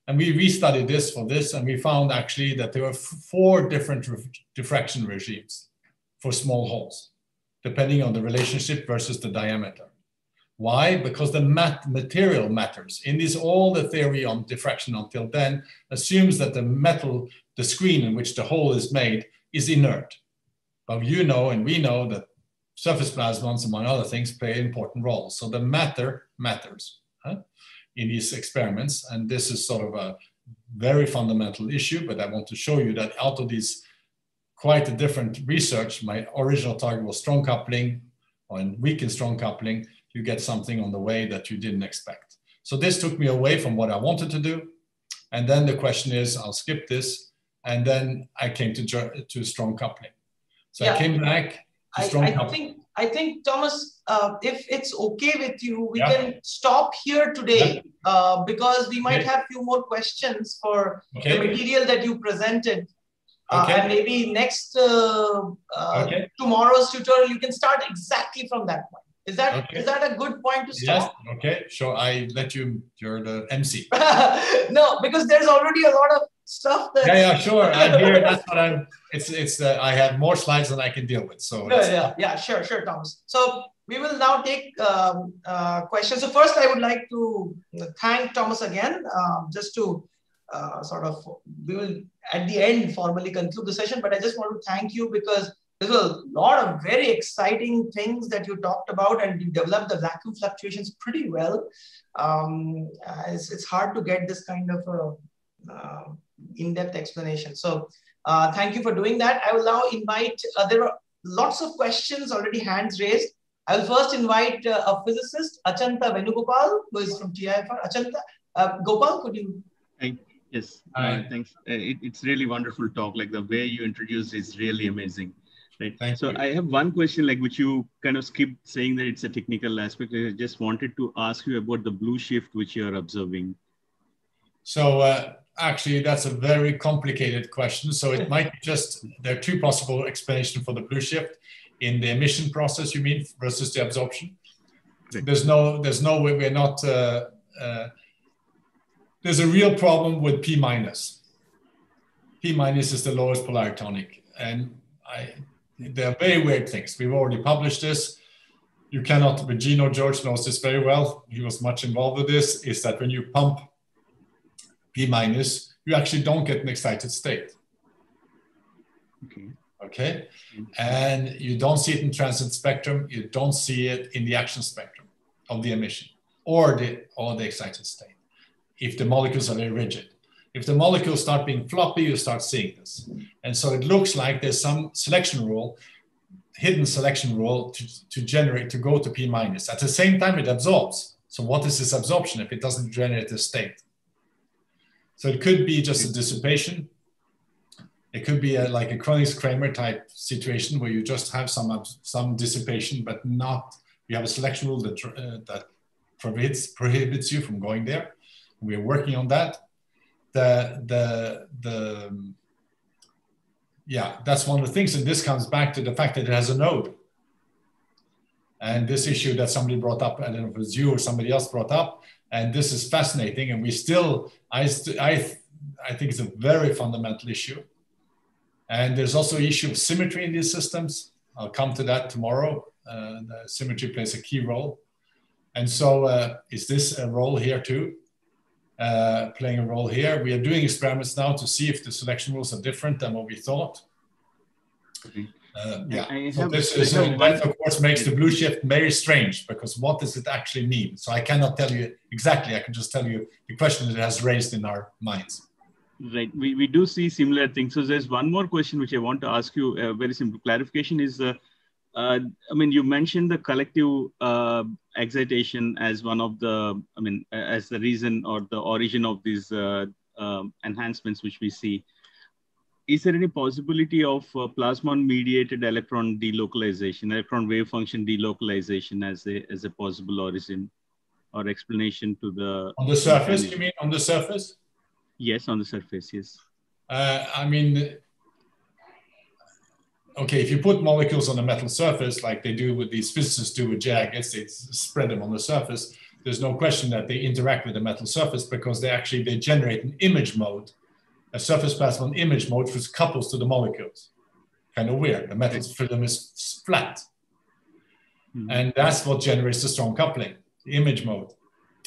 And we restudied this for this, and we found actually that there were four different diffraction regimes for small holes, depending on the relationship versus the diameter. Why? Because the mat material matters. In this, all the theory on diffraction until then assumes that the metal the screen in which the hole is made is inert. But you know, and we know that surface plasmons, among other things, play important roles. So the matter matters huh, in these experiments. And this is sort of a very fundamental issue, but I want to show you that out of these quite a different research, my original target was strong coupling and weak and strong coupling, you get something on the way that you didn't expect. So this took me away from what I wanted to do. And then the question is, I'll skip this, and then I came to to strong coupling. So yeah. I came back to strong I, I coupling. Think, I think Thomas, uh, if it's okay with you, we yeah. can stop here today yeah. uh, because we might okay. have a few more questions for okay. the material that you presented. Uh, okay. and maybe next uh, uh, tomorrow's tutorial, you can start exactly from that point. Is that okay. is that a good point to start? Yes. Okay. So I let you. You're the MC. no, because there's already a lot of stuff that. Yeah, yeah, sure. I'm here. That's what I'm. It's it's. Uh, I have more slides than I can deal with. So. Yeah, yeah, yeah. Sure, sure, Thomas. So we will now take um, uh, questions. So first, I would like to thank Thomas again, um, just to uh, sort of we will at the end formally conclude the session. But I just want to thank you because there's a lot of very exciting things that you talked about and you developed the vacuum fluctuations pretty well. Um, it's, it's hard to get this kind of a, uh, in-depth explanation. So uh, thank you for doing that. I will now invite, uh, there are lots of questions already hands raised. I will first invite uh, a physicist, Achanta Venugopal, who is from TIFR. Achanta, uh, Gopal, could you? Yes, uh, thanks. It, it's really wonderful talk. Like the way you introduced is really amazing. Right. Thank so you. I have one question, like which you kind of skipped saying that it's a technical aspect. I just wanted to ask you about the blue shift which you are observing. So uh, actually, that's a very complicated question. So it might be just there are two possible explanations for the blue shift in the emission process. You mean versus the absorption? There's no, there's no way we're not. Uh, uh, there's a real problem with P minus. P minus is the lowest polarity and I there are very weird things. We've already published this. You cannot, but Jino George knows this very well. He was much involved with this. Is that when you pump P minus, you actually don't get an excited state. Okay. Okay. And you don't see it in transient spectrum. You don't see it in the action spectrum of the emission or the or the excited state. If the molecules are very rigid. If the molecules start being floppy, you start seeing this. And so it looks like there's some selection rule, hidden selection rule to, to generate, to go to P minus. At the same time, it absorbs. So what is this absorption if it doesn't generate a state? So it could be just a dissipation. It could be a, like a Kronig-Kramer type situation where you just have some some dissipation, but not you have a selection rule that uh, that prohibits prohibits you from going there. We're working on that. The the the yeah that's one of the things and this comes back to the fact that it has a node. And this issue that somebody brought up i don't know if it was you or somebody else brought up and this is fascinating and we still i st- i i think it's a very fundamental issue. And there's also issue of symmetry in these systems. I'll come to that tomorrow. Uh, symmetry plays a key role. And so uh, is this a role here too uh, playing a role here. We are doing experiments now to see if the selection rules are different than what we thought. Uh, yeah, so this is, uh, that of course makes the blue shift very strange because what does it actually mean? So I cannot tell you exactly. I can just tell you the question that it has raised in our minds. Right, we, we do see similar things. So there's one more question which I want to ask you. A very simple clarification is uh, I mean, you mentioned the collective uh, excitation as one of the, I mean, as the reason or the origin of these uh, um, enhancements which we see. Is there any possibility of uh, plasmon-mediated electron delocalization, electron wave function delocalization as a as a possible origin or explanation to the on the surface? You mean on the surface? Yes, on the surface. Yes. Uh, I mean, okay, if you put molecules on a metal surface like they do with these physicists do with jaggeds, they spread them on the surface. There's no question that they interact with the metal surface because they actually they generate an image mode, a surface plasmon image mode which couples to the molecules. Kind of weird. The metal film is flat. Mm-hmm. And that's what generates the strong coupling, the image mode,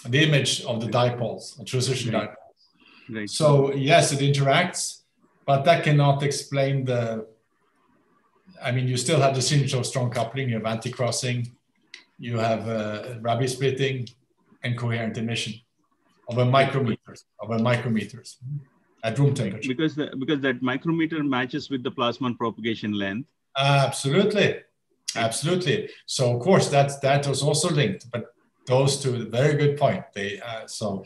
the image of the dipoles, the transition right. dipoles. Right. So yes, it interacts, but that cannot explain the I mean, you still have the signature of strong coupling, you have anti-crossing, you have uh, Rabi splitting, and coherent emission of a micrometers of a micrometers at room temperature. Because the, because that micrometer matches with the plasmon propagation length. Absolutely, absolutely. So of course that that was also linked, but those two very good point. They uh, so,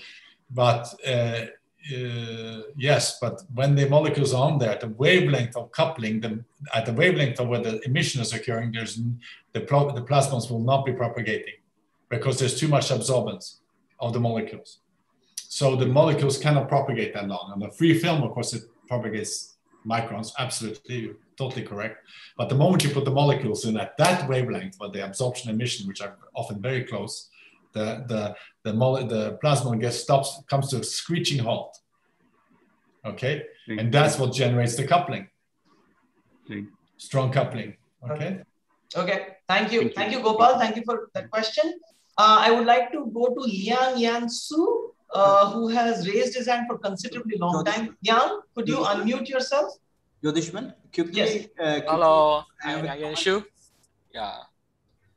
but. Uh, uh, yes, but when the molecules are on there, the wavelength of coupling, the, at the wavelength of where the emission is occurring, there's the, the plasmons will not be propagating because there's too much absorbance of the molecules. So the molecules cannot propagate that long. And the free film, of course, it propagates microns, absolutely, totally correct. But the moment you put the molecules in at that wavelength, where the absorption emission, which are often very close, the the the, the plasma gets stops comes to a screeching halt. Okay, and that's what generates the coupling. Strong coupling. Okay. Okay. Thank you. Thank you, Gopal. Thank you for that question. Uh, I would like to go to Liang Yan Su, uh, who has raised his hand for considerably long time. Yang, could you unmute yourself? Yodhishman, quickly. Yes. Uh, quickly Hello, I'm Yanshu. Yeah.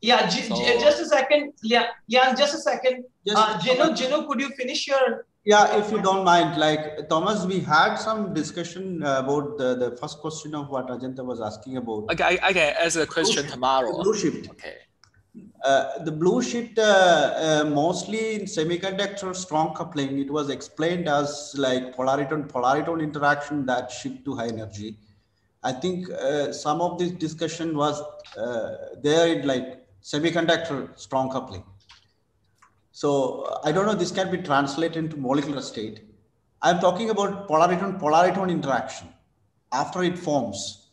Yeah, J- So- J- just a second. Yeah, yeah, just a second. Just- uh, Jino, Jino, could you finish your? Yeah, if you don't mind, like Thomas, we had some discussion about the, the first question of what Achanta was asking about. Okay, I, I can ask a question shift, tomorrow. Blue shift. Okay. Uh, the blue shift uh, uh, mostly in semiconductor strong coupling, it was explained as like polariton polariton interaction that shift to high energy. I think uh, some of this discussion was uh, there in like semiconductor strong coupling. So I don't know, this can be translated into molecular state. I'm talking about polariton polariton interaction after it forms.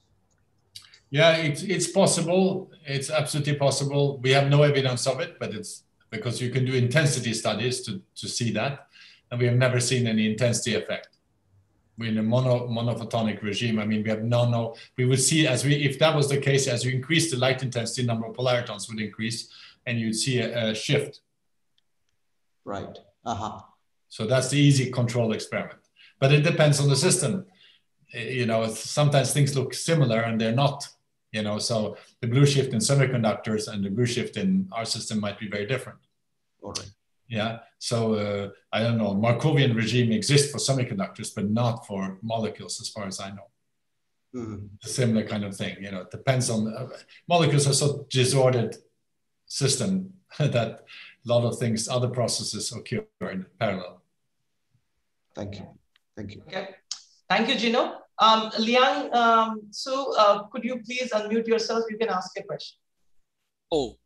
Yeah, it's, it's possible. It's absolutely possible. We have no evidence of it, but it's because you can do intensity studies to, to see that. And we have never seen any intensity effect. We're in a mono, monophotonic regime. I mean, we have no, no, we would see as we, if that was the case, as you increase the light intensity, number of polaritons would increase and you'd see a, a shift. Right. Uh-huh. So that's the easy control experiment. But it depends on the system. You know, sometimes things look similar and they're not. You know, so the blue shift in semiconductors and the blue shift in our system might be very different. All right. Yeah. So uh, I don't know. Markovian regime exists for semiconductors, but not for molecules, as far as I know. Mhm. A similar kind of thing. You know, it depends on uh, molecules are so disordered system that a lot of things, other processes occur in parallel. Thank you. Thank you. Okay. Thank you, Jino. Um, Liang, um, so uh, could you please unmute yourself? You can ask a question. Oh,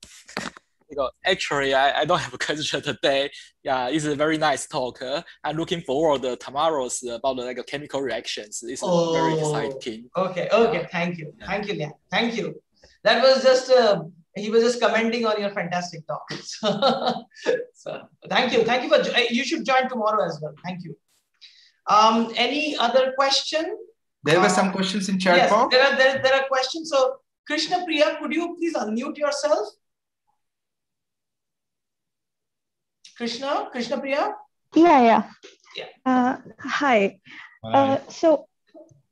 you know, actually, I, I don't have a question today. Yeah, it's a very nice talk. Uh, I'm looking forward to tomorrow's about the like, chemical reactions. It's very Oh. exciting. Okay, okay. Thank you. Thank you, Liang. Thank you. That was just, uh, he was just commenting on your fantastic talk. So, so thank you. Thank you for, jo- uh, you should join tomorrow as well. Thank you. Um, any other question? There were Uh, some questions in chat Yes, box. there are, there, there are questions. So Krishna Priya, could you please unmute yourself? Krishna, Krishna Priya? Yeah, yeah. Yeah. Uh, hi. Uh, so,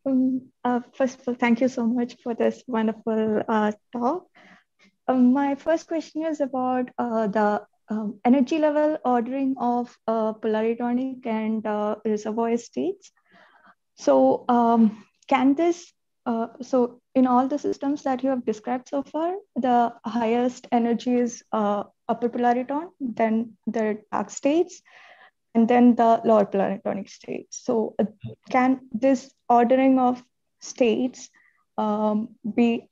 um, uh, first of all, thank you so much for this wonderful uh, talk. Um, my first question is about uh, the um, energy level ordering of uh, polaritonic and uh, reservoir states. So, um, can this, uh, so in all the systems that you have described so far, the highest energy is uh, upper polariton, then the dark states, and then the lower polaritonic states. So, uh, can this ordering of states um, be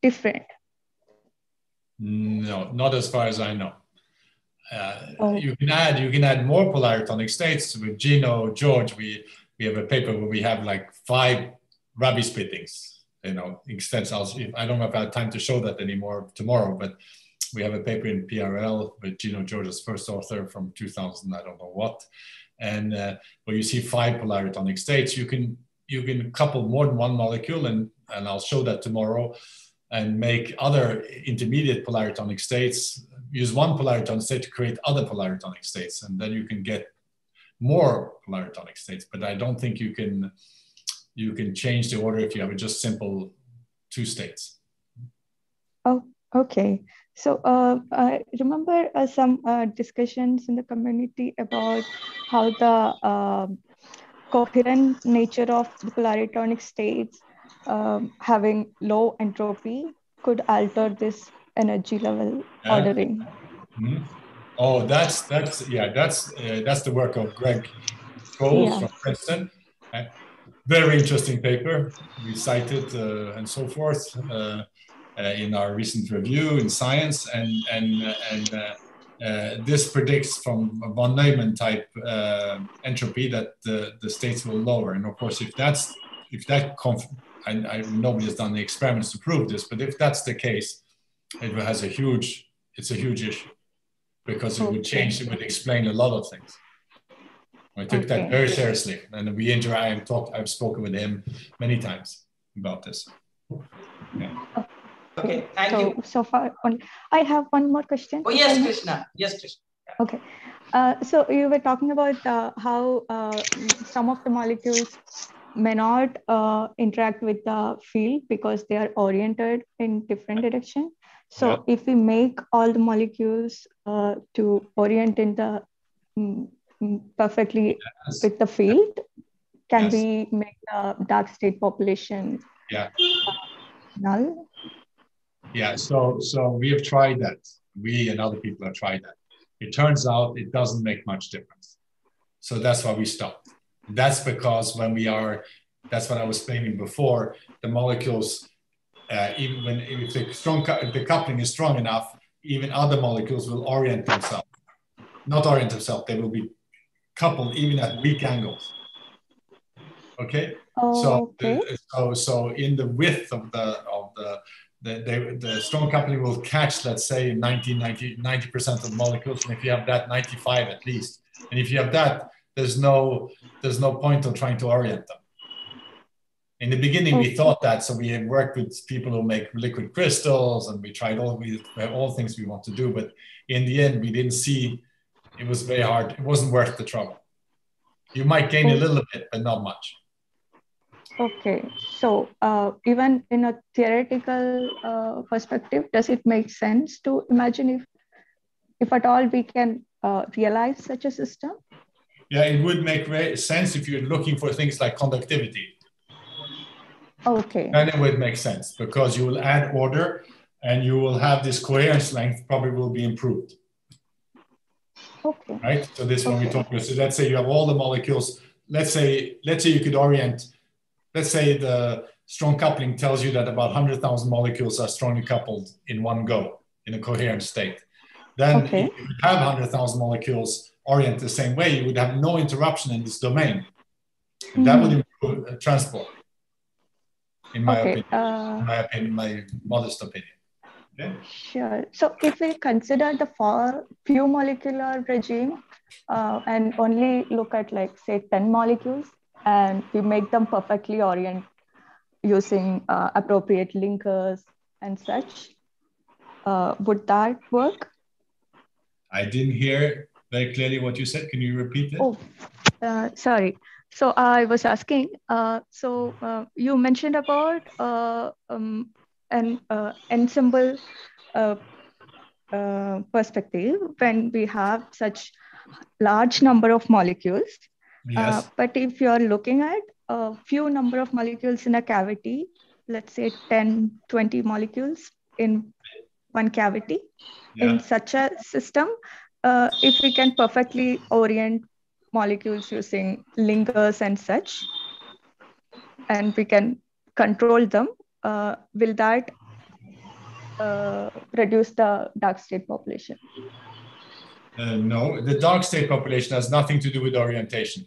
different? No, not as far as I know. Uh, Oh. You can add you can add more polaritonic states with Jino George. We we have a paper where we have like five Rabi splittings. You know, extends. I'll, I don't have time to show that anymore tomorrow, but we have a paper in PRL with Jino George as first author from 2000. I don't know what, and uh, where you see five polaritonic states, you can you can couple more than one molecule, and and I'll show that tomorrow and make other intermediate polaritonic states, use one polariton state to create other polaritonic states, and then you can get more polaritonic states. But I don't think you can you can change the order if you have a just simple two states. Oh, okay. So uh, I remember uh, some uh, discussions in the community about how the um coherent nature of the polaritonic states um, having low entropy could alter this energy level Yeah. ordering. Mhm. Oh, that's that's yeah, that's uh, that's the work of Greg Scholes Yeah. from Princeton. Very interesting paper. We cited uh, and so forth uh, uh, in our recent review in Science, and and uh, and uh, uh, this predicts from a von Neumann type uh, entropy that the, the states will lower. And of course, if that's if that conf- I, I, nobody has done the experiments to prove this, but if that's the case, it has a huge it's a huge issue because it would change it would explain a lot of things i took that very seriously and we interact i've talked i've spoken with him many times about this yeah. Okay, thank so, you. So far, only. I have one more question. Oh, yes. Krishna. Yes, Krishna. Okay. Uh, so you were talking about uh, how uh, some of the molecules may not uh, interact with the field because they are oriented in different direction. So Yeah. if we make all the molecules uh, to orient in the mm, perfectly with the field, can Yes. we make the dark state population Yeah. null? Yeah, so so we have tried that. We and other people have tried that. It turns out it doesn't make much difference. So that's why we stopped. That's because when we are, that's what I was explaining before. The molecules, uh, even when if the strong if the coupling is strong enough, even other molecules will orient themselves. Not orient themselves. They will be coupled even at weak angles. Okay. Oh, So, okay. so, so in the width of the of the the, they, the strong coupling will catch, let's say, 90, 90 percent of molecules, and if you have that, 95 at least. And if you have that, there's no there's no point of trying to orient them. In the beginning, we thought that, so we worked with people who make liquid crystals, and we tried all we all things we want to do, but in the end, we didn't see. It was very hard. It wasn't worth the trouble. You might gain a little bit, but not much. Okay, so uh, even in a theoretical uh, perspective, does it make sense to imagine if, if at all we can uh, realize such a system? Yeah, it would make sense if you're looking for things like conductivity. Okay, Then it would make sense because you will add order and you will have this coherence length probably will be improved, okay, right? So this when we Okay. talk about, so let's say you have all the molecules. Let's say, let's say you could orient, let's say the strong coupling tells you that about 100,000 molecules are strongly coupled in one go in a coherent state. Then Okay. if you have 100,000 molecules orient the same way, you would have no interruption in this domain. That would improve uh, transport, in my okay. opinion. Uh, In my opinion, my modest opinion. Okay? Sure. So if we consider the for few molecular regime uh, and only look at like say 10 molecules and we make them perfectly orient using uh, appropriate linkers and such, uh, would that work? I didn't hear very clearly what you said. Can you repeat it? Oh, uh, sorry. So I was asking, uh, so uh, you mentioned about uh, um, an uh, ensemble uh, uh, perspective when we have such large number of molecules. Uh, Yes. but if you're looking at a few number of molecules in a cavity, let's say 10, 20 molecules in one cavity, Yeah. in such a system, uh, if we can perfectly orient molecules using linkers and such, and we can control them, uh, will that uh, reduce the dark state population? Uh, no, the dark state population has nothing to do with orientation.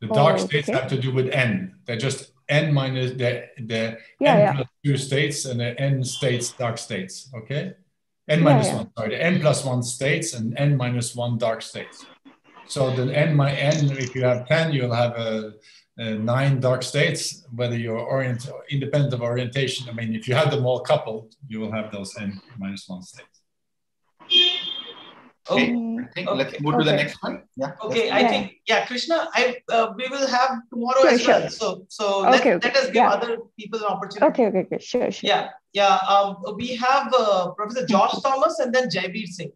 The dark Oh, states okay. have to do with n. They're just n minus the the Yeah, n yeah. plus two states and the n states dark states. Okay, n minus yeah. one. Sorry, the n plus one states and n minus one dark states. So the n my n, if you have ten, you'll have a, a nine dark states. Whether you're orient independent of orientation, I mean, if you have them all coupled, you will have those n minus one states. Okay, I think let's move to the next one. Yeah. Okay, I Yeah. think yeah, Krishna, I uh, we will have tomorrow Sure, as well. sure. So so Okay, let, okay, let us give yeah. other people an opportunity. Okay, okay, okay, sure, sure. Yeah, yeah. Um, we have uh, Professor Josh Thomas and then Jaybir Singh.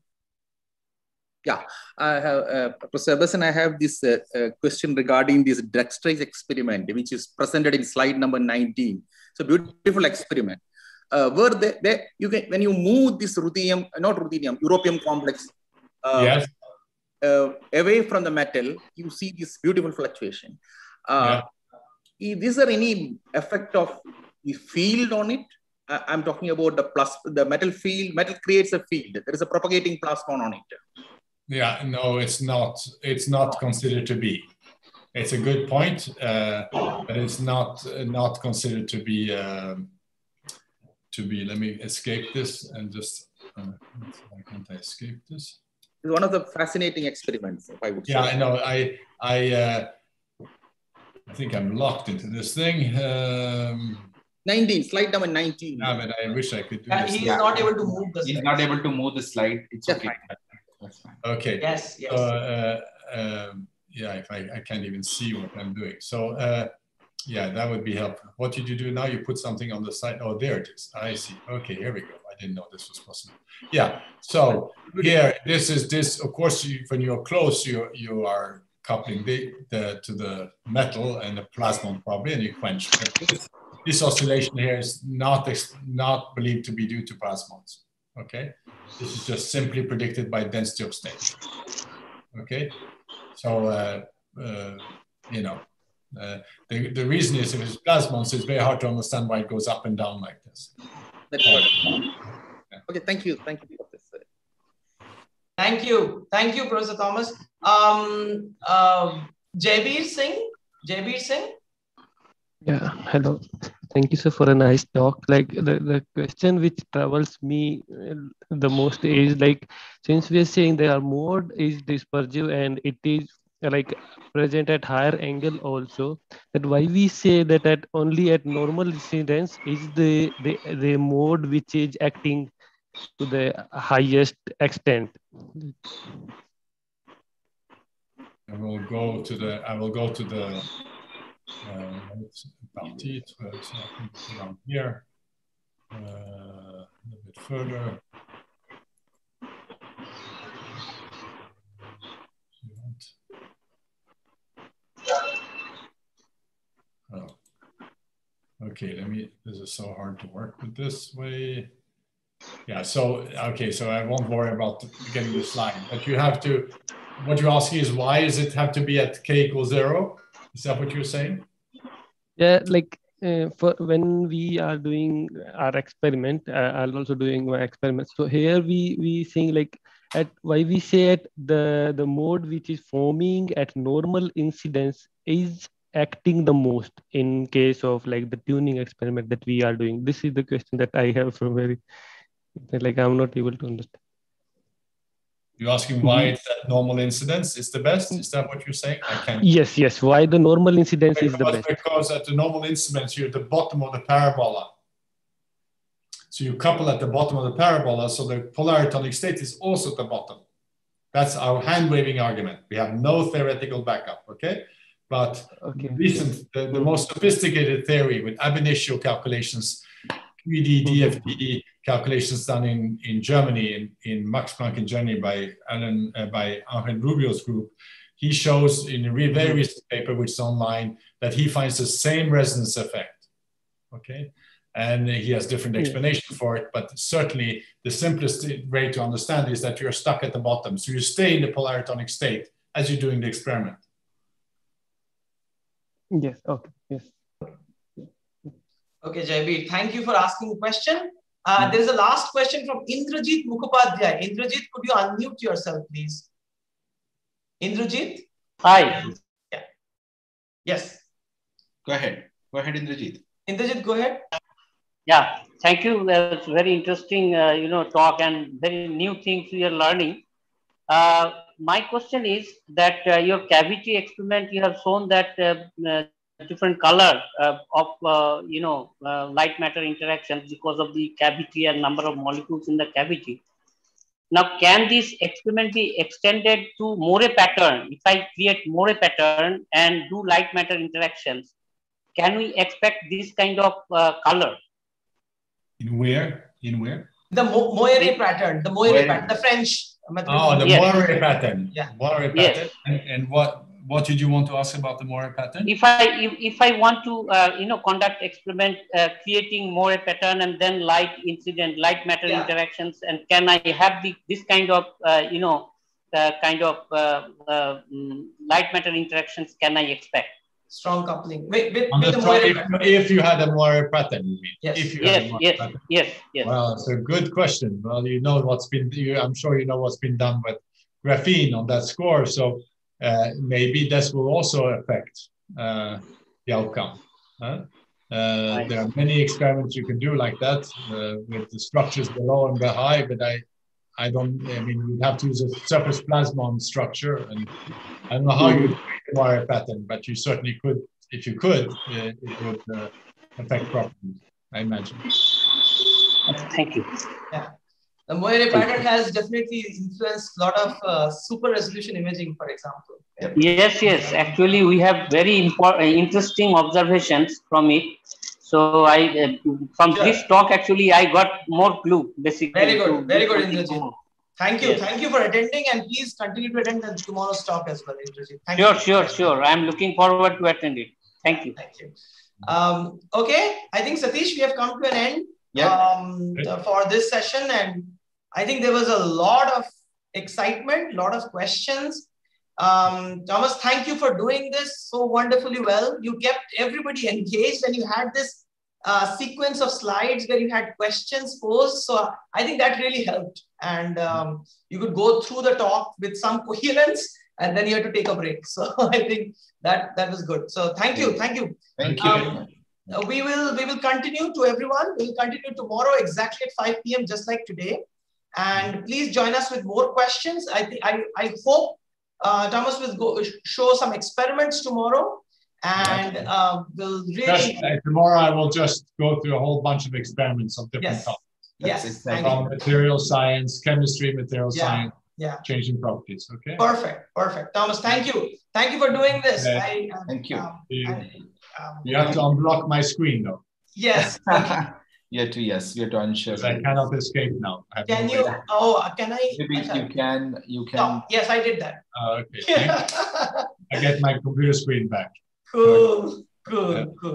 Yeah, I have, uh, Professor I have this uh, uh, question regarding this Drexhage's experiment, which is presented in slide number 19. It's a beautiful experiment. Uh, where they, they, you can, when you move this ruthenium, not ruthenium, europium complex uh, yes. uh, away from the metal, you see this beautiful fluctuation. Uh, Is there any effect of the field on it? I'm talking about the plus, the metal field. Metal creates a field. There is a propagating plasmon on it. Yeah, no, it's not. It's not considered to be. It's a good point, uh, but it's not not considered to be um, to be. Let me escape this and just. Uh, why can't I escape this? It's one of the fascinating experiments, if I would Yeah, say. I know. I I uh, I think I'm locked into this thing. Um, 19, slide number 19. yeah, but I wish I could do Yeah, this. he is not able to move the. He's not able to move the slide. It's That's okay. fine. That's fine. Okay. Yes, yes. So, uh, um, yeah, if I, I can't even see what I'm doing. So uh, yeah, that would be helpful. What did you do now? You put something on the side. Oh, there it is. I see. Okay, here we go. I didn't know this was possible. Yeah. So here, this is this. Of course, you, when you're close, you you are coupling the, the to the metal and the plasmon probably, and you quench. But this, this oscillation here is not not believed to be due to plasmons. Okay. This is just simply predicted by density of state. Okay. So uh, uh, you know uh, the, the reason is if it's plasmons, it's very hard to understand why it goes up and down like this. Okay, thank you. Thank you. Thank you. Thank you, Professor Thomas. Um, uh, Jaybir Singh? Jaybir Singh? Yeah, hello. Thank you, sir, for a nice talk. Like the, the question which troubles me uh, the most is like, since we are saying their mode is dispersive and it is like present at higher angle also that why we say that at only at normal incidence is the, the the mode which is acting to the highest extent i will go to the i will go to the uh, party around here uh, a little bit further Oh. Okay, let me, this is so hard to work with this way. Yeah, so, okay, so I won't worry about getting the slide, but you have to, what you're asking is why does it have to be at k equals zero? Is that what you're saying? Yeah, like uh, for when we are doing our experiment, uh, I'm also doing my experiment. So here we we saying like at why we say at the the mode which is forming at normal incidence is acting the most in case of like the tuning experiment that we are doing this is the question that i have from very like i'm not able to understand you're asking why mm-hmm. it's at normal incidence is the best? Is that what you're saying? I can't yes yes. Why the normal incidence because, is the best? because at the normal incidence you're at the bottom of the parabola. So you couple at the bottom of the parabola so the polaritonic state is also at the bottom. That's our hand waving argument. We have no theoretical backup okay? But okay. recent, the, the, most sophisticated theory with ab initio calculations, QED, DFT mm-hmm. calculations done in, in Germany, in, in Max Planck in Germany by Alan, uh, by Angel Rubio's group, he shows in a very mm-hmm. recent paper, which is online, that he finds the same resonance effect. Okay. And he has different mm. explanation for it, but certainly the simplest way to understand is that you're stuck at the bottom. So you stay in the polaritonic state as you're doing the experiment. Yes. Okay. Yes. Okay, Jaybir, thank you for asking the question. Uh, hmm. there is a last question from Indrajit Mukhopadhyay. Indrajit, could you unmute yourself, please? Indrajit? Hi. Yeah. Yes. Go ahead. Go ahead, Indrajit. Indrajit, go ahead. Yeah, thank you. That's very interesting, uh, you know, talk and very new things we are learning. Uh, my question is that uh, your cavity experiment, you have shown that uh, different color uh, of uh, you know uh, light matter interactions because of the cavity and number of molecules in the cavity now can this experiment be extended to Moire pattern if i create Moire pattern and do light matter interactions can we expect this kind of color in where in where the Mo Moire pattern the Moire pattern the french Oh, the yes. Moire pattern. Yeah. Moire pattern. Yes. And, and, what what did you want to ask about the Moire pattern? If I if, if I want to uh, you know conduct experiment uh, creating Moire pattern and then light incident light matter yeah. interactions and can I have the this kind of uh, you know uh, kind of uh, uh, mm, light matter interactions can I expect? strong coupling with, with, with the strong, if, if, you had a Moire pattern, you mean? Yes, if you yes, yes, pattern. yes, yes. Well, it's a good question. Well, you know what's been, you, I'm sure you know what's been done with graphene on that score. So uh, maybe this will also affect uh, the outcome. Huh? Uh, there are many experiments you can do like that uh, with the structures below and high, but I, I don't. I mean, you'd have to use a surface plasmon structure, and I don't know how you hmm wire pattern, but you certainly could, if you could, uh, it would uh, affect properties, I imagine. Thank you. Yeah. The Moire pattern has definitely influenced a lot of uh, super resolution imaging, for example. Yes, yes. Actually, we have very important, interesting observations from it. So I, uh, from sure. this talk, actually, I got more clue, basically. Very good, very good, Indrajit. Thank you. Yes. Thank you for attending and please continue to attend tomorrow's talk as well, Indrajit. Thank sure, you. sure, sure. I'm looking forward to attend it. Thank you. Thank you. Um, okay, I think Satish, we have come to an end yeah. um, for this session. And I think there was a lot of excitement, a lot of questions. Um, Thomas, thank you for doing this so wonderfully well. You kept everybody engaged and you had this uh, sequence of slides where you had questions posed. So I think that really helped. And um, you could go through the talk with some coherence and then you had to take a break. So I think that that was good. So thank you, thank you. Thank you. Um, we will we will continue to everyone. We'll continue tomorrow exactly at 5 p.m. just like today. And please join us with more questions. I think I I hope uh, Thomas will go show some experiments tomorrow and uh, we'll really just, uh, tomorrow I will just go through a whole bunch of experiments of different yes. topics. Yes, from material science, chemistry, material yeah. science, yeah, changing properties. Okay. Perfect, perfect. Thomas, thank you, thank you for doing this. Yeah. I, um, thank you. Um, you, I, um, you have to unblock my screen though. Yes. you have to yes, you have to unshare. I cannot escape now. Can no you? Way. Oh, can I? Maybe you can. You can. No, yes, I did that. Uh, okay. I get my computer screen back. Cool. Cool. Yeah. Cool.